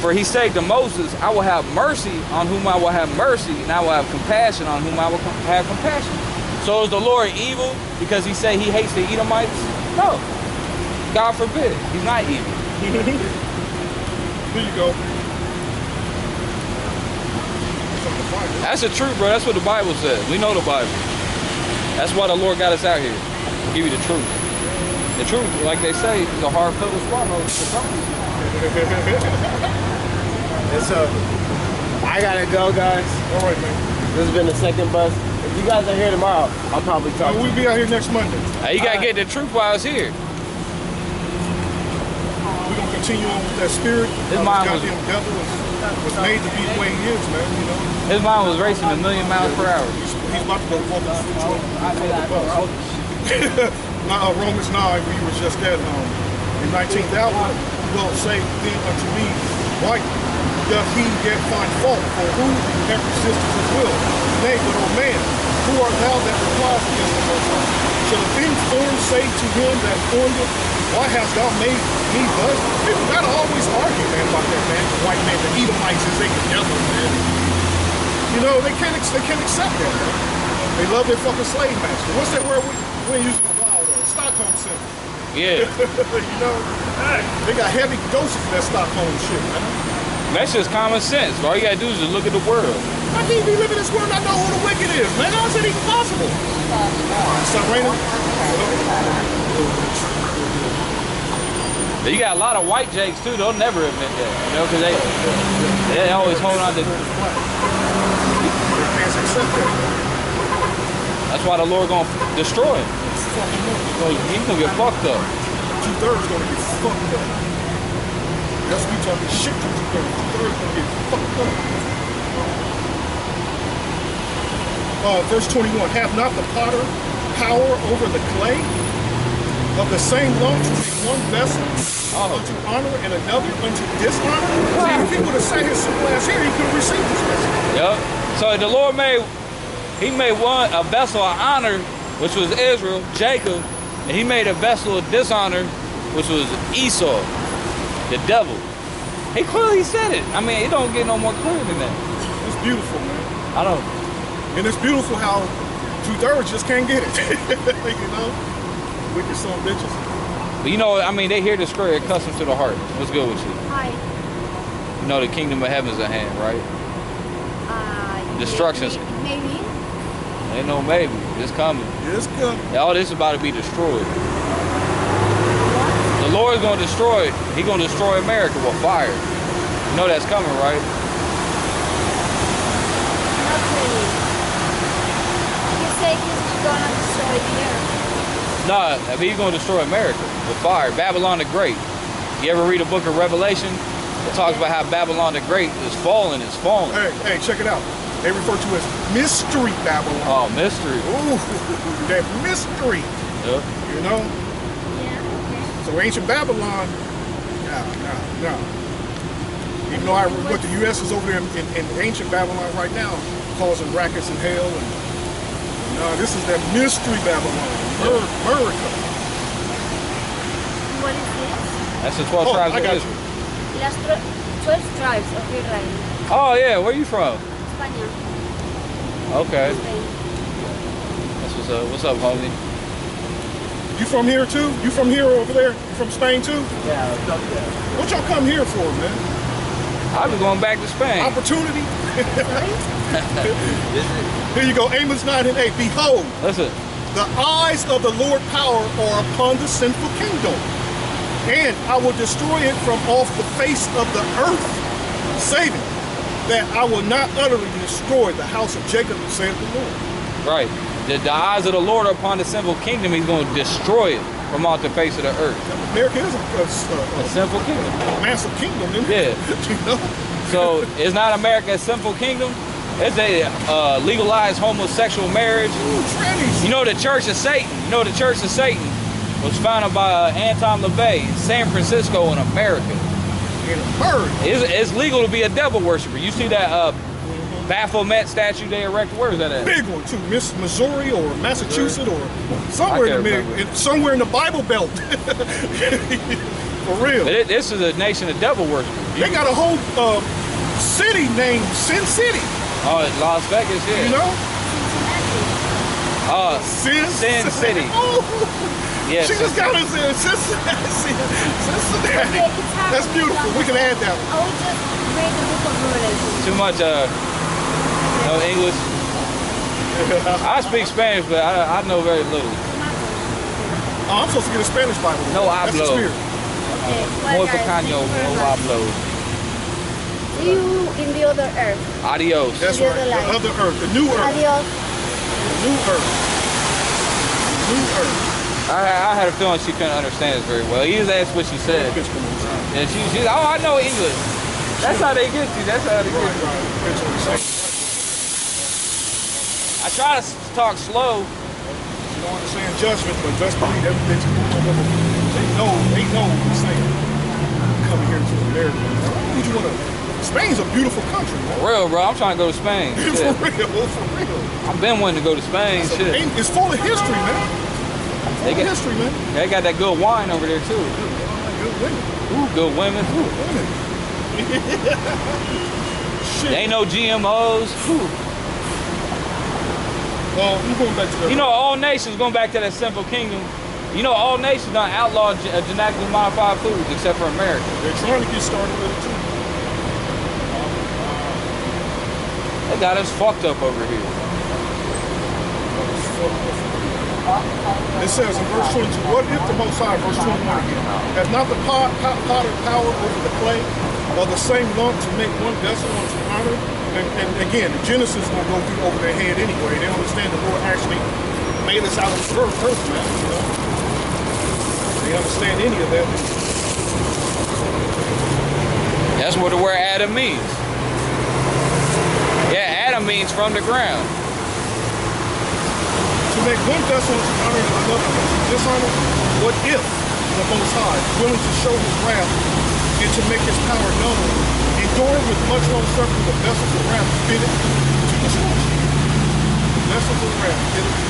For he said to Moses, I will have mercy on whom I will have mercy, and I will have compassion on whom I will have compassion. So is the Lord evil because he said he hates the Edomites? No. God forbid. He's not evil. Here you go. Something to find. That's the truth, bro. That's what the Bible says. We know the Bible. That's why the Lord got us out here. To give you the truth. The truth, like they say, is a hard pill to swallow. for some people. I gotta go, guys. All right, man. This has been the second bus. If you guys are here tomorrow, I'll probably talk we'll be out here next Monday. Hey, you gotta get the truth while it's here. We're gonna continue on with that spirit. His Uh, mind was- goddamn devil was, was made to be the way he is, man. You know, His mind was racing a million miles per hour. he's, he's about to go full the Now, uh, Romans 9, where you was just at, um, in 19th hour, will say then unto me, why doth he yet find fault? For who hath resisted his will? Nay, but, O man, who art thou that replies against the Most High? Shall a thing formed say to him that formed it, why hast thou made me thus? People gotta always argue, man, about that, man. The white man, the Edomites, is they together, man. You know, they can't, ex- they can't accept that, man. They love their fucking slave master. What's that word we, we ain't using in a while though? Stockholm syndrome. Yeah. you know, they got heavy doses of that Stockholm shit, man. That's just common sense. All you gotta do is just look at the world. I can't be living in this world and I know who the wicked is, man. How is that even possible? Stop raining. But you got a lot of white jakes too. They'll never admit that, you know, because they they always hold on to. That's why the Lord gonna destroy him. He's gonna get fucked up. Two thirds gonna get fucked up. That's me talking shit to. Two thirds gonna get fucked up. Uh, verse 21, have not the potter power over the clay of the same lump to make one vessel unto honor and another unto dishonor? See, if he would have sat his simple ass here, he could have received this message. Yep. So the Lord made he made one a vessel of honor, which was Israel, Jacob, and he made a vessel of dishonor, which was Esau, the devil. He clearly said it. I mean, it don't get no more clear than that. It's beautiful, man. I don't. And it's beautiful how two thirds just can't get it. you know? Wicked son of bitches. But you know, I mean, they hear the square, accustomed to the heart. What's good with you? Hi. You know, the kingdom of heaven's at hand, right? Uh, Destruction's- Maybe. maybe. Ain't no maybe. It's coming. It's good. All this is about to be destroyed. The Lord's gonna destroy. He gonna destroy America with fire. You know that's coming, right? Not really. You say he's gonna destroy the earth. Nah, he's gonna destroy America with fire. Babylon the Great. You ever read a book of Revelation? It talks about how Babylon the Great is falling, is falling. Hey, hey, check it out. They refer to as mystery Babylon. Oh, mystery. Ooh, that mystery, Yeah. you know? Yeah. So ancient Babylon, no, no, no. Even though I what the U.S. is over there in, in, in ancient Babylon right now, causing rackets in hell, and no, uh, this is that mystery Babylon, Mer- America. What is this? That's the 12 Oh, tribes I of got Israel. Las 12 tribes of Israel. Oh, yeah. Where are you from? España. Okay. Spain. That's what's up. What's up, homie? You from here too? You from here or over there? You from Spain too? Yeah, what's up there? What y'all come here for, man? I'll be going back to Spain. Opportunity? Here you go, Amos 9 and 8. Behold, Listen, the eyes of the Lord power are upon the sinful kingdom, and I will destroy it from off the face of the earth, saving that I will not utterly destroy the house of Jacob, saith the Lord. right. The, the eyes of the Lord are upon the sinful kingdom. He's going to destroy it from off the face of the earth. America is a, a, A sinful kingdom. a massive kingdom, isn't Yeah. it? you know? So it's not America a sinful kingdom. It's a uh, legalized homosexual marriage. Ooh. You know the Church of Satan. You know the Church of Satan was founded by uh, Anton LaVey in San Francisco in America. In America. It's, it's legal to be a devil worshiper. You see that uh, Baphomet statue they erect? Where is that at? Big one too, Miss Missouri or Massachusetts or somewhere in the mid, in, somewhere in the Bible Belt. For real. It, this is a nation of devil worship. They got a whole uh, city named Sin City. Oh, it's Las Vegas, yeah. You know, Uh, Sin, Sin City. Oh, yes. she just got us in Cincinnati. Cincinnati. Okay, That's beautiful. We can add that. I will just read the book of Revelation. Too much, uh, no English. I speak Spanish, but I, I know very little. Oh, I'm supposed to get a Spanish Bible. No That's the hablo. spirit. Okay, Muy well, guys, pequeño, thank you very no much. hablo. See you in the other earth. Adios. That's The right. other life. The other earth, the new earth, Adios. The new earth, new earth. I, I had a feeling she couldn't understand us very well. He just asked what she said. Bitch, come on. And she, she's, oh, I know English. That's how they get you. That's how they get you. right. Bitch, what you say. I try to talk slow. You don't understand judgment, but just believe every bitch is they know, they know what we're saying. Coming here to America. Why would you want to? Spain's a beautiful country, man. For real, bro. I'm trying to go to Spain. for real, for real. I've been wanting to go to Spain. So, Shit. it's full of history, man. They Full of got, history, man. they got that good wine over there too. Good women. Ooh, good women. Ooh. Women. There Shit. ain't no GMOs. Ooh. Well, I'm going back to that. You know, all nations, going back to that simple kingdom, you know, all nations done outlawed ge- uh, genetically modified foods except for America. they're trying to get started with it too. They got us fucked up over here. It says in verse 22, what if the Most High, verse 21 again, has not the pot, pot, potter power over the clay, or the same lump to make one vessel unto honor? And, and again, the Genesis is going to go through over their head anyway. They don't understand the Lord actually made us out of the earth, earth man, you know? They understand any of that. That's what the word Adam means. Yeah, Adam means from the ground. To make one vessel honor and another dishonor, what if the Most High, willing to show his wrath and to make his power known, endured with much long suffering the vessels of wrath fitted to? The vessels of wrath fitted to.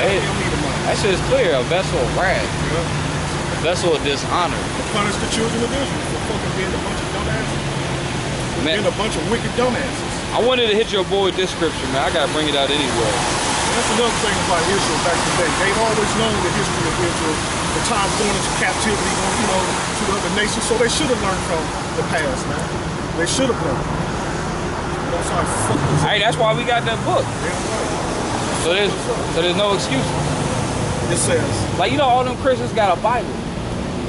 Hey, need a mind. that shit is clear. A vessel of wrath, Yeah. a vessel of dishonor. To punish the children of Israel for fucking being a bunch of dumbasses. Man, Being a bunch of wicked dumbasses. I wanted to hit your boy with this scripture, man. I gotta bring it out anyway. That's another thing about Israel back in the day. They've always known the history of Israel, the times going into captivity, you know, to the other nations. So they should have learned from the past, man. They should have learned. That's how I fuck this up. Hey, that's why we got that book. Right. So there's so there's no excuses. It says, Like you know, all them Christians got a Bible.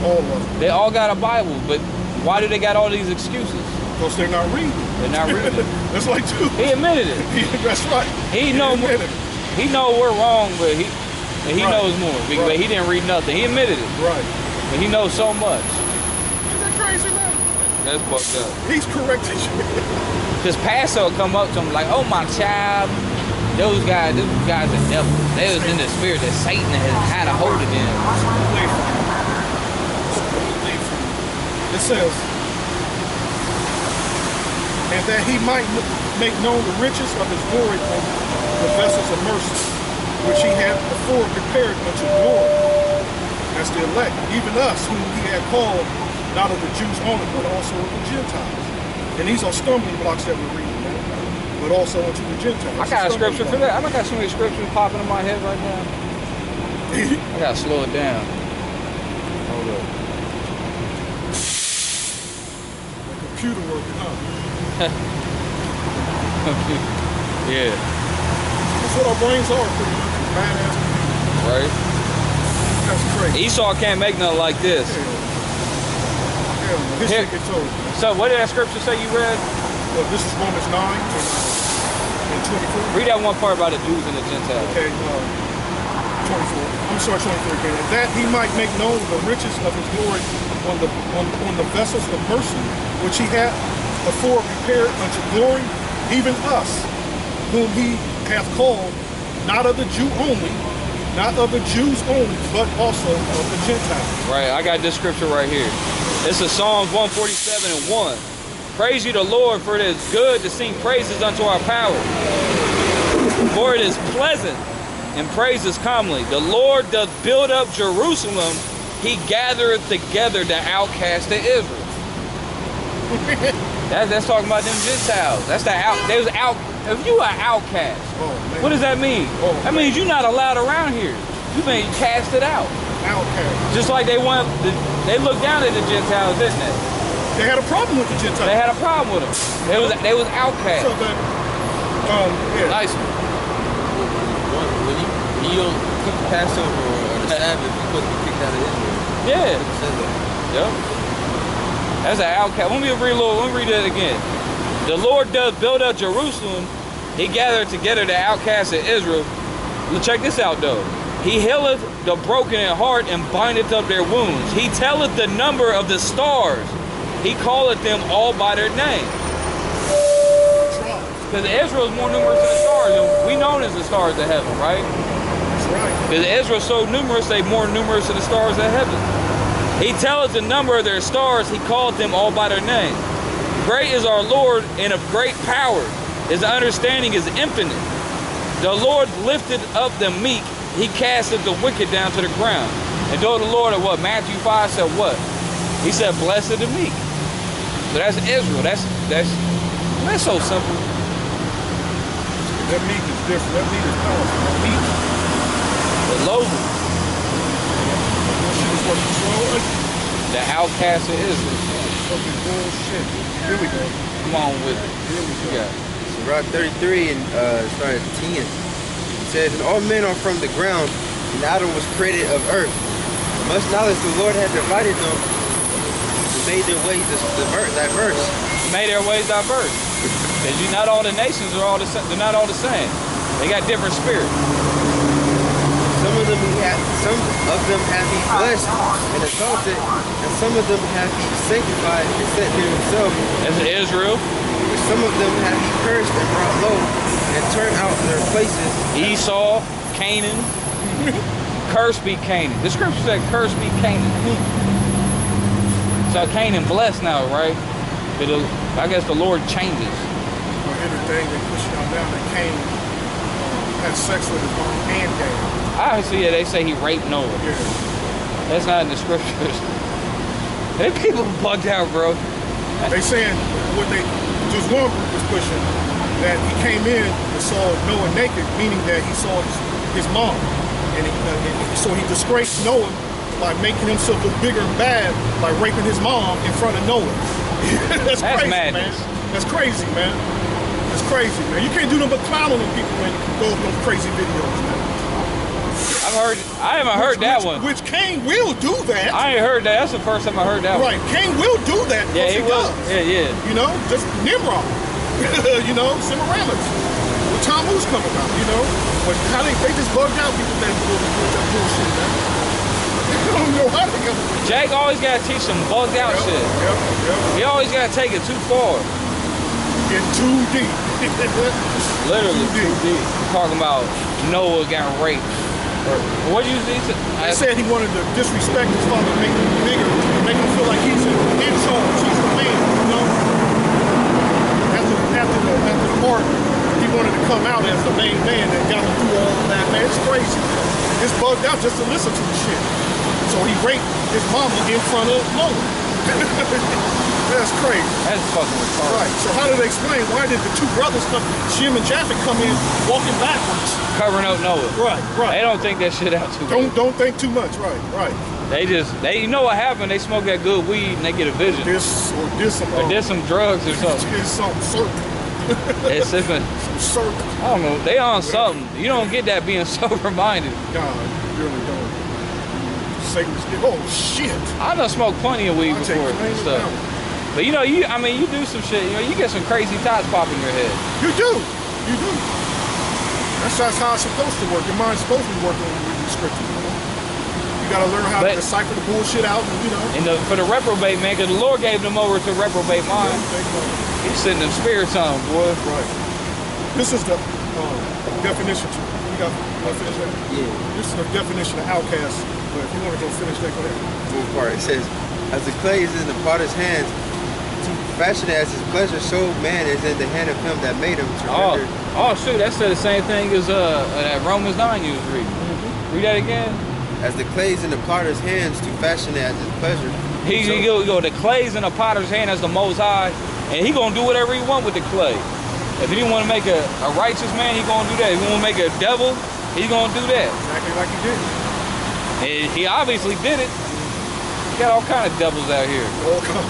all of them. They all got a Bible, but why do they got all these excuses? Because they're not reading. They're not reading. That's like, dude. He admitted it. That's right. He know more. admitted it. He know we're wrong, but he and he Right. knows more. But Right. he didn't read nothing. He admitted it, Right. but he knows so much. Isn't that crazy? That's fucked up. He's corrected you. Because pastor will come up to him like, "Oh my child, those guys, those guys are devils. They was in the spirit that Satan has had a hold of them." away from him. Away from him. It says, and that he might make known the riches of his glory on the vessels of mercy, which he had before prepared unto glory, as the elect, even us whom he had called, not of the Jews only, but also of the Gentiles. And these are stumbling blocks that we're reading, man, but also unto the Gentiles. I got a scripture for that. I got so many scriptures popping in my head right now. I gotta slow it down. Hold up. The Computer working, huh? yeah, That's what our brains are, for much. Badass. right. That's crazy. Esau can't make nothing like this. Hell, Here- history told. So what did that scripture say you read? Well, this is Romans 9 and, uh, 24. Read that one part about the Jews and the Gentiles. Okay, uh, 24. I'm sorry, 23 again. That he might make known the riches of his glory on the on, on the vessels of mercy, which he had before prepared unto glory, even us, whom he hath called, not of the Jew only, not of the Jews only, but also of the Gentiles. Right, I got this scripture right here. This is Psalms 147 and 1. Praise you the Lord, for it is good to sing praises unto our power. For it is pleasant and praises comely. The Lord doth build up Jerusalem. He gathereth together the outcast of Israel. That, that's talking about them Gentiles. That's the out. They was out. If you are outcast, Oh, what does that mean? Oh, that means you're not allowed around here. You've been casted out. Outcast. Just like they want, they looked down at the Gentiles, didn't they? They had a problem with the Gentiles. They had a problem with them. They was they was So outcast. that, um, yeah. Nice. one. When when you, when don't keep the Passover or the Sabbath, you're supposed to be kicked out of Israel. Yeah. It that. Yep. That's an outcast. Let me read a little. Let me read that again. The Lord does build up Jerusalem. He gathered together the outcasts of Israel. Look, Check this out though. He healeth the broken in heart and bindeth up their wounds. He telleth the number of the stars. He calleth them all by their name. Because Israel is more numerous than the stars. And we known as the stars of heaven, right? That's right. Because Israel's so numerous, they more numerous than the stars of heaven. He telleth the number of their stars, he called them all by their name. Great is our Lord and of great power. His understanding is infinite. The Lord lifted up the meek, he casteth the wicked down to the ground. And though the Lord of what? Matthew 5 said what? He said, Blessed the meek. So that's Israel. That's that's that's so simple. That meat is different. That meat is powerful. That meat, The logo, that shit is worth control. the outcast of Israel. Fucking bullshit. Here we go. Come on with it. Here we go. Yeah. Sirach 33 and uh, start at 10. Says, And all men are from the ground, and Adam was created of earth. Much knowledge the Lord had divided them, and made their ways diver- diverse. Made their ways diverse. Because you not all the nations are all the same. They're not all the same. They got different spirits. Some of them he hath, some of them hath he blessed and exalted, and some of them have he sanctified and set to himself. That's Israel, some of them have he cursed and brought low, and turned out in their places. Esau, Canaan. Curse be Canaan. The scripture said, "Curse be Canaan." So Canaan blessed now, right? But the- I guess the Lord changes. For everything they push down down that came, um, had sex with his mom and dad. Obviously, yeah, they say he raped Noah. Yeah. That's not in the scriptures. They people bugged out, bro. They saying what they just one group was pushing that he came in and saw Noah naked, meaning that he saw his, his mom, and, he, uh, and so he disgraced Noah by making himself look bigger and bad by raping his mom in front of Noah. That's, That's crazy, madness. man. That's crazy, man. That's crazy, man. You can't do nothing but clown on people when you go with those crazy videos, man. I've heard. I haven't heard which, that which, one. Which Cain will do that. I ain't heard that. That's the first time I heard that one. right. Cain will do that. Yeah, because he was. does. Yeah, yeah. You know, just Nimrod. you know, Semiramis. What Tammuz come about, you know? But how they, they just bugged out people that do that bullshit, man. They don't know how to get Jake always gotta teach some bugged out Yep, shit. yep, yep. He always gotta take it too far. Get too deep. Literally Too too deep. Talking about Noah got raped. What do you think? They said he wanted to disrespect his father, make him bigger, make him feel like he's in, in charge, he's the man, you know? After, after, the, part, he wanted to come out as the main man that got him through all of that, man. It's crazy. It's bugged out just to listen to the shit. So he raped his mama in front of Noah. That's crazy. That's fucking retarded. Right. So how do they explain why did the two brothers come, Shem and Japheth, come in walking backwards? Covering up Noah. Right, right. They don't think that shit out too Don't much. don't think too much. Right, right. They just they you know what happened? They smoke that good weed and they get a vision. This or this some Or did some drugs or something. It's some circle. Different. Some circle. I don't know. They on something. You don't get that being sober minded. God, you really don't. Satan's oh shit. I done smoked plenty of weed I before and stuff. But you know, you I mean, you do some shit. You know, you get some crazy thoughts pop in your head. You do. You do. That's, that's how it's supposed to work. Your mind's supposed to be working when you read the scripture. You, know? you gotta learn how But- to decipher the bullshit out and you know. And the, for the reprobate man, because the Lord gave them over to reprobate mind. Take note. He's sending them spirits on, 'em, boy. Right. This is the um, definition. To, you got you finish that? Yeah. This is the definition of outcast. But if you want to go finish that, go ahead. One part. It says, As the clay is in the potter's hands, to fashion it as his pleasure, so man is in the hand of him that made him to Oh, render. oh shoot, that said the same thing as uh that Romans 9 you was reading. Read that again. As the clay is in the potter's hands, to fashion it as his pleasure. He, so, he go, go, the clay's in the potter's hand as the most high, and he gonna do whatever he want with the clay. If he didn't want to make a, a righteous man, he gonna do that. If he want to make a devil, he gonna do that. Exactly like he did. And he obviously did it. He Got all kind of devils out here. All kinds.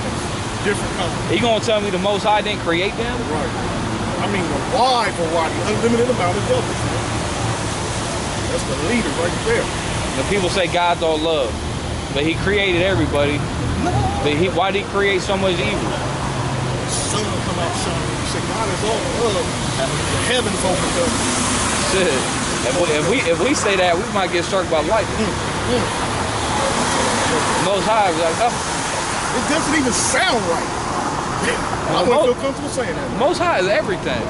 Different kinds. He gonna tell me the most high didn't create them? Right. I mean, a wide variety, unlimited amount of devils. That's the leader right there. The people say God's all love, but he created everybody. But he, why did he create so much evil? Sun come out shining. You say God is all love. The heavens opened up. Shit. If we, if we if we say that, we might get struck by lightning. Hmm. Hmm. Most high, like, oh, It doesn't even sound right. I wouldn't feel comfortable saying that. most high is everything,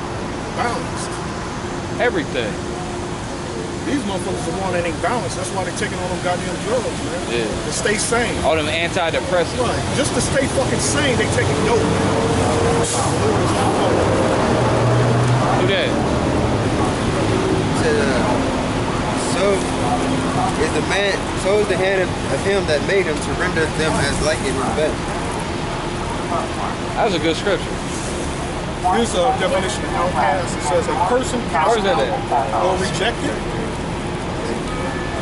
Balanced. everything. These motherfuckers are the one that ain't balanced. That's why they're taking all them goddamn drugs, man. Yeah. To stay sane. All them antidepressants. Right. Just to stay fucking sane, they taking dope. Lord is not fucking. Do that. It said, uh, so is the man, so is the hand of, of him that made him to render them as like in his best. That was a good scripture. Here's a definition of outcast. It says a person cast Where's that out or rejected.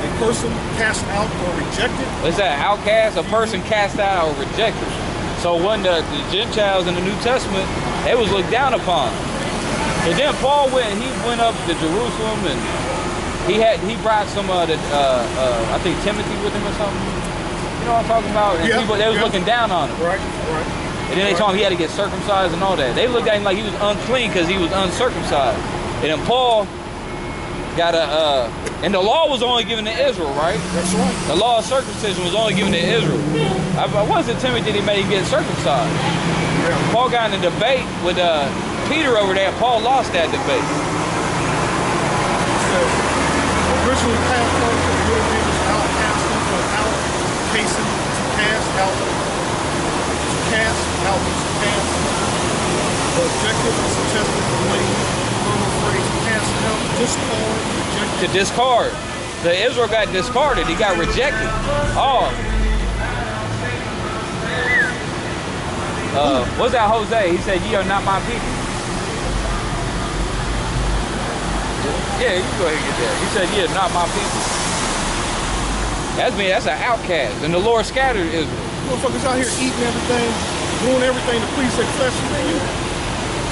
A person cast out or rejected. What's that? Outcast, a person cast out or rejected. So when the, the Gentiles in the New Testament, they was looked down upon. And then Paul went, he went up to Jerusalem and he had he brought some of the uh, uh, I think Timothy with him or something. You know what I'm talking about? And Yeah, people they was yeah. looking down on him. Right, right. And then they told him he had to get circumcised and all that. They looked at him like he was unclean because he was uncircumcised. And then Paul got a, uh, and the law was only given to Israel, right? That's right. The law of circumcision was only given to Israel. I, I wasn't Timothy that he made him get circumcised. Yeah. Paul got in a debate with uh, Peter over there. Paul lost that debate. Says, originally out to the outcast into an out, casing, to cast out, to cast out, to cast. The objective is suggested the lane, formal phrase, cast out, discard. To discard. The Israel got discarded. He got rejected. Oh. Uh, what's that Jose? He said, ye are not my people. Yeah, you go ahead and get that. He said, ye are not my people. That's me, that's an outcast. And the Lord scattered Israel. Motherfuckers out here eating everything, doing everything to please their flesh. You,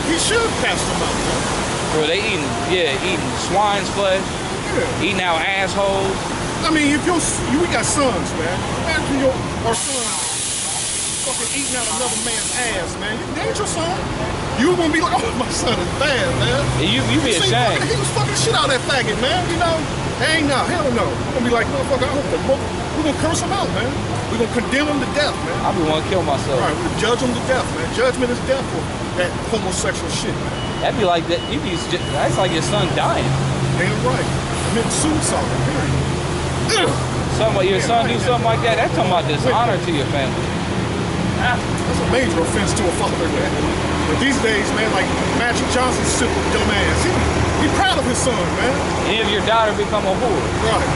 he should cast them out, man. Bro, they eating, yeah, eating swine's flesh, Yeah. eating out assholes. I mean, if your you, we got sons, man. Imagine your our son fucking eating out another man's ass, man. That ain't your son. You gonna be like, oh, my son is bad, man. You, you be ashamed. He was fucking shit out of that faggot, man. You know? Ain't no, hell no. We're gonna be like, motherfucker, I hope the book. We're gonna curse him out, man. We're gonna condemn him to death, man. I be to kill myself. All right, we're gonna judge him to death, man. Judgment is death for that homosexual shit, man. That'd be like that. You be, that's like your son dying. Damn right. Commit suicide, period. Something your son do something like that. That's talking about dishonor to your family. Ah, that's a major offense to a father, man. But these days, man, like Magic Johnson's simple dumb ass, he, he proud of his son, man. And if your daughter become a whore, Right.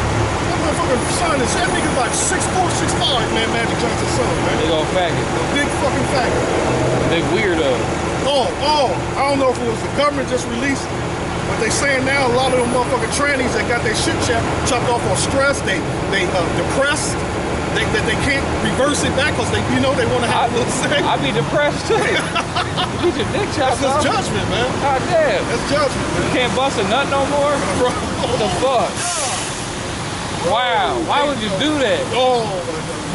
That motherfucking son is, that nigga's like 6'4", 6'5", man, Magic Johnson's son, man. they go faggot. Big fucking faggot. Big weirdo. Oh, oh, I don't know if it was the government just released, but they saying now a lot of them motherfucking trannies that got their shit chopped, chopped off on stress, they they uh, depressed, they, they, they can't reverse it back because they, you know, they want to I, have a little sex. I be depressed too. Get your dick That's chopped just off. judgment, man. God damn. That's judgment, man. You can't bust a nut no more? Bro. What the fuck? Wow. Why would you do that? Oh,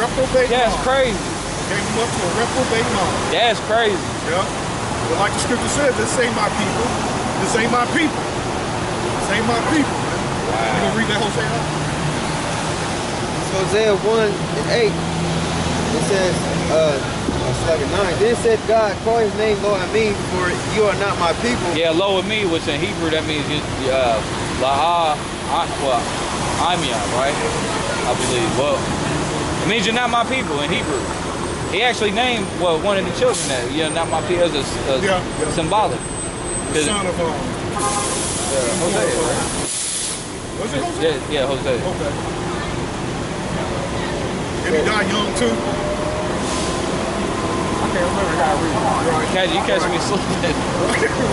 reprobate That's mind. crazy. Gave him up to a reprobate mind. That's crazy. Yeah. But like the scripture says, this ain't my people. This ain't my people. This ain't my people, man. You gonna read that Hosea? Hosea 1 and 8, it says, uh, it's like a 9. Then said God, call his name Loammi, for you are not my people. Yeah, lo with me, which in Hebrew that means you, uh, la'a, ah, well, amia, right? I believe. Well, it means you're not my people in Hebrew. He actually named well one of the children that you're not my people as a, a Yeah, yeah. symbolic. The son of um, Hosea, was it Hosea? Yeah, yeah, Jose. Okay. And he died young too. I can't remember. how I gotta read. Right. Catch, you catch me slipping.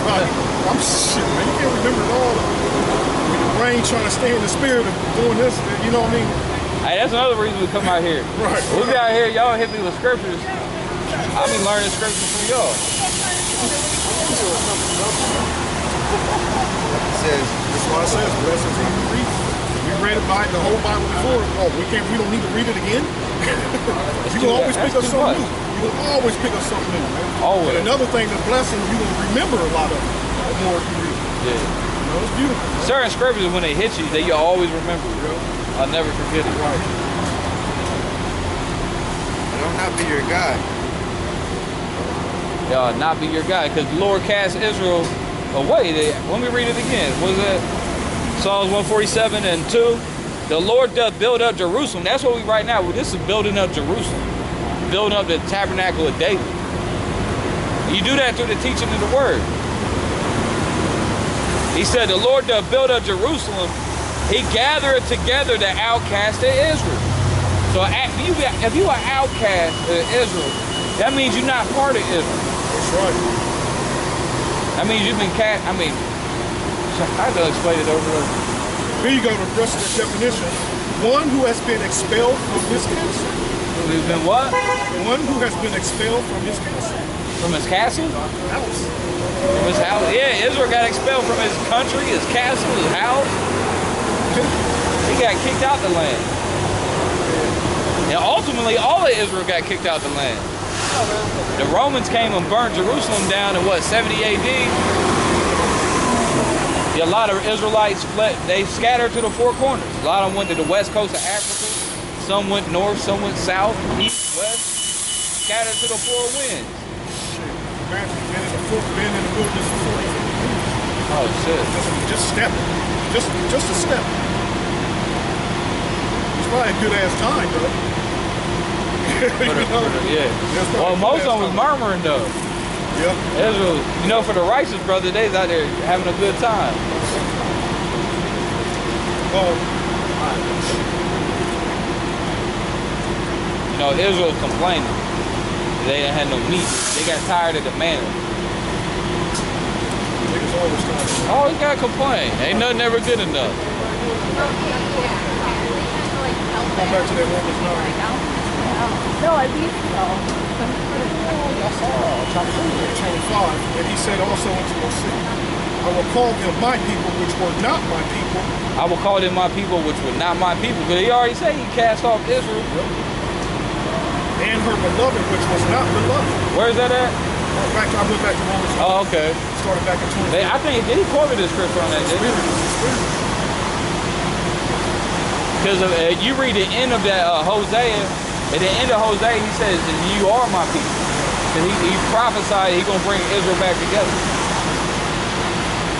right. I'm shit, man. You can't remember it all. When your brain trying to stay in the spirit of doing this, you know what I mean? Hey, that's another reason we come out here. Right. We be out here, y'all hit me with scriptures. I'll be learning scriptures from y'all. It says, That's why it says, blessed is he who. We read about the whole Bible before. Oh, we can't. We don't need to read it again. you will always pick up something new. You will always pick up something new, man. Always. And another thing, the blessing, you will remember a lot of it. The more you read. Yeah. You know, it's beautiful. Certain scriptures, when they hit you, that you always remember. I'll never forget it. Right. I not have to be your God. Uh, not be your God, because the Lord cast Israel away. They, let me read it again. Was it Psalms 147 and 2? The Lord doth build up Jerusalem. That's what we right now. Well, This is building up Jerusalem, building up the tabernacle of David. You do that through the teaching of the word. He said, The Lord doth build up Jerusalem. He gathered together the outcast of Israel. So if you if you are outcast of Israel, that means you're not part of Israel. Right. I mean, you've been cat. I mean, I have to explain it over. there. Here you go, the rest of the definition. One who has been expelled from his castle. We've been what? One who has been expelled from his castle. From his castle? House. From his house? Yeah, Israel got expelled from his country, his castle, his house. He got kicked out the land. And ultimately, all of Israel got kicked out the land. The Romans came and burned Jerusalem down in what, 70 AD? A lot of Israelites fled, they scattered to the four corners. A lot of them went to the west coast of Africa. Some went north, some went south, east, west. Scattered to the four winds. The fourth, been in the wilderness for 40 years. Oh shit. Just, step. Just, just a step. It's probably a good ass time, though. you For the- know? for the- yeah. Well, most of them was murmuring though. Yep. Israel, you know, for the righteous brother, they's out there having a good time. Um, You know, Israel complaining. They ain't had no meat. They got tired of the manna. niggas always trying to. Oh, gotta complain. Ain't nothing ever good enough. Come back to that Romans 9. No, I beat so. chapter 25, and he said also unto Moses, I will call them my people, which were not my people, I will call them my people, which were not my people. But he already said he cast off Israel. and her beloved, which was not beloved. Where's that at? Back to, I went back to Romans Oh, okay. started back in 20. They, I think did he quoted this scripture on that? Didn't he? Because uh, you read the end of that uh, Hosea, at the end of Hosea, he says, "And "You are my people." And he, he prophesied he gonna bring Israel back together.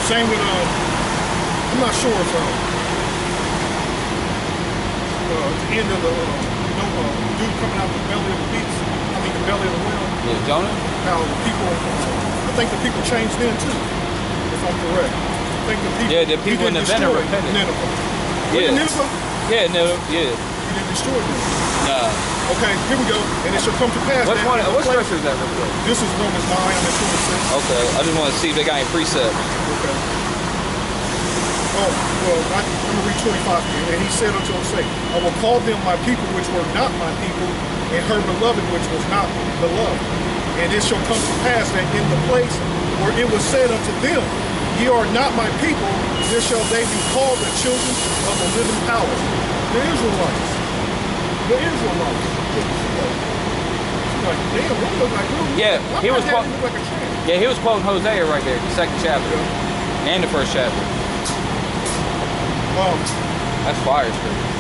Same with, uh, I'm not sure if, uh, uh, the end of the, uh, you know, uh, dude coming out the belly of the beast, I mean the belly of the whale, Yeah, Jonah. how the people, I think the people changed then too, if I'm correct. I think the people, Yeah, the people in didn't Nineveh repented. Nineveh. Yeah. Nineveh? Yeah, no, yeah. He didn't destroy them. Nah. Okay, here we go. And it shall come to pass Which that one? in the What scripture is that? Real quick? This is Romans 9, I'm 26. Okay, I just want to see if they got any precepts. Okay. Oh, well, I, I'm going to read 25 here. And he said unto him, say, I will call them my people which were not my people, and her beloved which was not beloved. And it shall come to pass that in the place where it was said unto them, Ye are not my people, there shall they be called the children of the living power. The Israelites. The Israelites. Like, damn, they look like Yeah, he was quote- like? Yeah, he was quoting Hosea right there, the second chapter and the first chapter. Um, That's fire scripture.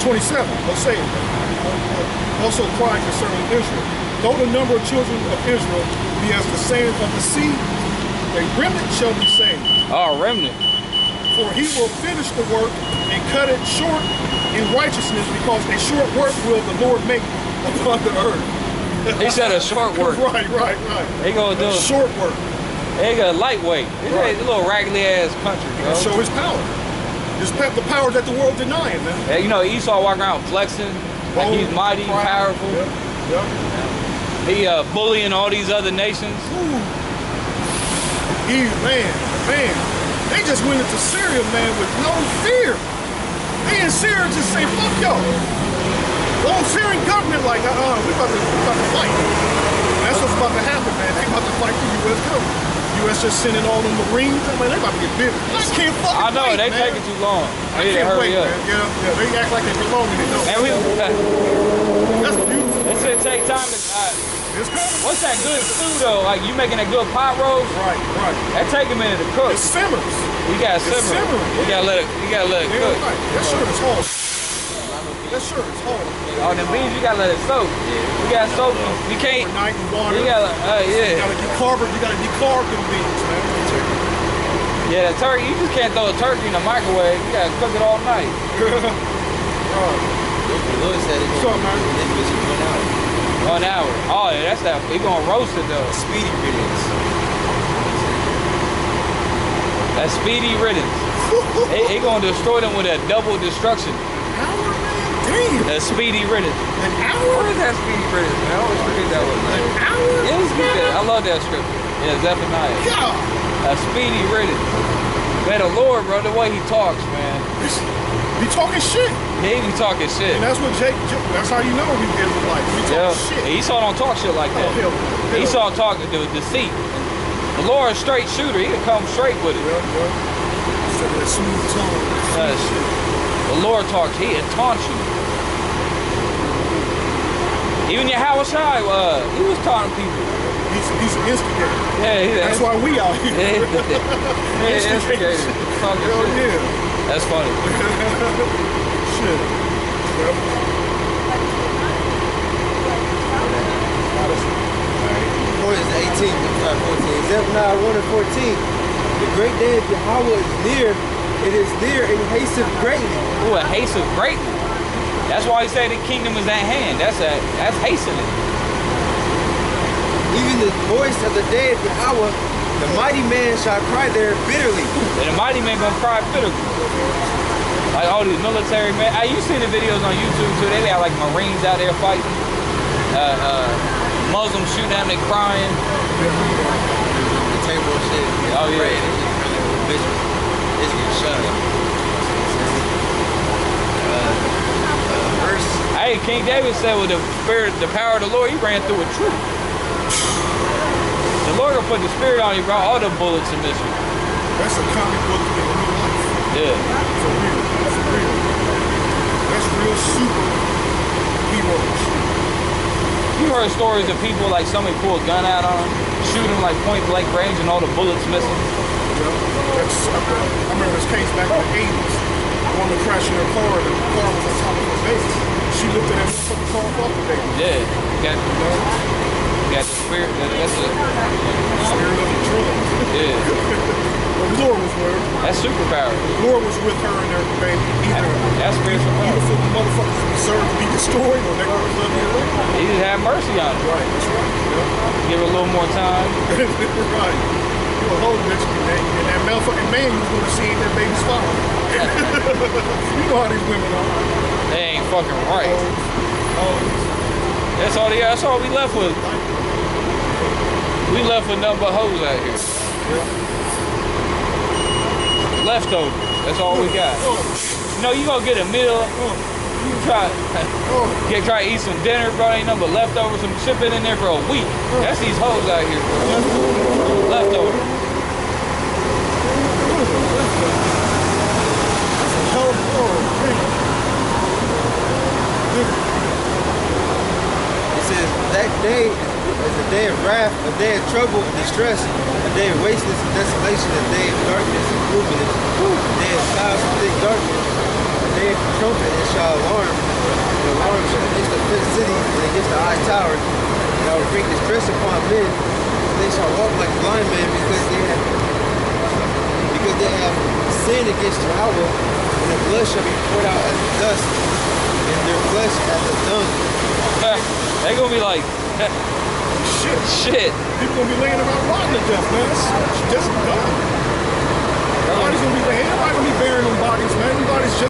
27, Hosea, also crying concerning Israel. Though the number of children of Israel be as the sand of the sea, a remnant shall be saved. Oh, remnant. For he will finish the work and cut it short in righteousness, because a short work will the Lord make upon the earth. He said a short work. Right, right, right. He gonna do A short work. He got lightweight. This Right. a little raggedy ass country, bro. And show his power. Just the power that the world denying, man. Yeah, you know, Esau walking around flexing like he's mighty, proud. powerful. Yep, yep. He uh, bullying all these other nations. Ooh. He, man, man, they just went into Syria, man, with no fear. They in Syria just say, fuck y'all. Whole Syrian government like, uh-uh, we about to, we about to fight. And that's what's about to happen, man. They about to fight the U.S. government. U.S. just sending all the Marines. I mean, they about to get bit. I can't fucking I know wait, they man. taking too long. I They need to can't hurry wait, up. man. Yeah, yeah, they act like they belong and they don't. And we, uh, That's beautiful. it should take time to. Uh, what's that good stew though? Like you making a good pot roast? Right, right. That take a minute to cook. It simmers. You gotta It's simmer. simmering, You gotta let it. You gotta let it Yeah, cook. right. That shirt is hard. That shirt is hard. Oh, the beans you gotta let it soak. You gotta soak them. You can't. Overnight in water. You gotta. Uh, You gotta decarb it. You gotta decarb them beans, man. Yeah, the turkey. You just can't throw a turkey in the microwave. You gotta cook it all night. right. Lewis said it's What's up, man? This was one hour. One hour. Oh, yeah, that's that. He gonna roast it though. Speedy riddance. That's speedy riddance. he, he gonna destroy them with a double destruction. Hour, man? Damn. That's Speedy Riddle. An What hour? is that Speedy Riddle, man? I always forget that one. An hour? Yeah, it's good. I love that scripture. Yeah, Zephaniah. God. A Speedy Riddle. Man, the Lord, bro, the way he talks, man. He talking shit. He be talking shit. And that's what Jake, Jake- that's how you know we Israelites. We talk Yeah. shit. Esau don't talk shit like Oh, that. hell, hell. Esau talk the deceit. The Lord a straight shooter. He can come straight with it. Yeah, yeah. Instead of that smooth tongue. Yes. The Lord talks. He taunt you. Even Yahawashi, uh, he was taunting people. He's, he's an instigator. Yeah, he, That's why we out here. Yeah, yeah, instigator. Hell yeah. That's funny. Shit. Yep. 18, 14. Zephaniah 1 and 14. The great day of Yahweh is near. It is near and hasteth greatly. Ooh, a haste of greatly. That's why he said the kingdom is at hand. That's a that's hastening. Even the voice of the day of Yahweh, the mighty man shall cry there bitterly. And the mighty man gonna cry bitterly. Like all these military men. I you see the videos on YouTube too. They got like Marines out there fighting. Uh, uh, Muslims shooting at them, they crying. The table and shit. Oh, yeah. Pray, it's just really a bitch. It's getting shut up. Uh, uh, verse Hey, King David said with the spirit, the power of the Lord, he ran through a troop. The Lord gonna put the spirit on you, bro. All the bullets will miss you. That's a comic book in real life. Yeah. For real. For real. That's real super heroes. You heard stories of people like somebody pull a gun out on them, shoot them like point blank range, and all the bullets missing. Know? That's, I, remember this case back in the 80s. A woman crashing her car and the car was on top of her baby. She lifted that motherfucking car off the baby. Yeah. You got, You got the spirit. that- That's a, Spirit of the drug. Yeah. The Lord was with her. That's superpower. Lord was with her and her baby. Either, That's spiritual power. the motherfuckers deserve to be destroyed or they were love you. He just had mercy on him. Right, that's right. Yeah. Give her a little more time. right. You a whole bitch and that, and that motherfucking man you was gonna see that baby's father. you know how these women are. They ain't fucking right. Oh, That's all. They, that's all we left with. We left with nothing but hoes out here. Leftovers. That's all we got. You know, you gonna get a meal. You try, get try to eat some dinner, bro. Ain't nothing but leftovers. Some shit in there for a week. That's these hoes out here. Leftovers. It says, that day is a day of wrath, a day of trouble and distress, a day of wasteness and desolation, a day of darkness and gloominess, a day of clouds and thick darkness, a day of trumpet and shall alarm, and alarm shall against the fenced city and against the high tower, and I will bring distress upon men, and they shall walk like blind men because they have because they have sinned against Yahweh, and their blood shall be poured out as dust, and their flesh as the dung. They're gonna be like, shit. shit. People gonna be laying around rotting to death, man. It's just done. Nobody's gonna be laying. Ain't nobody gonna be burying them bodies, man. Everybody's just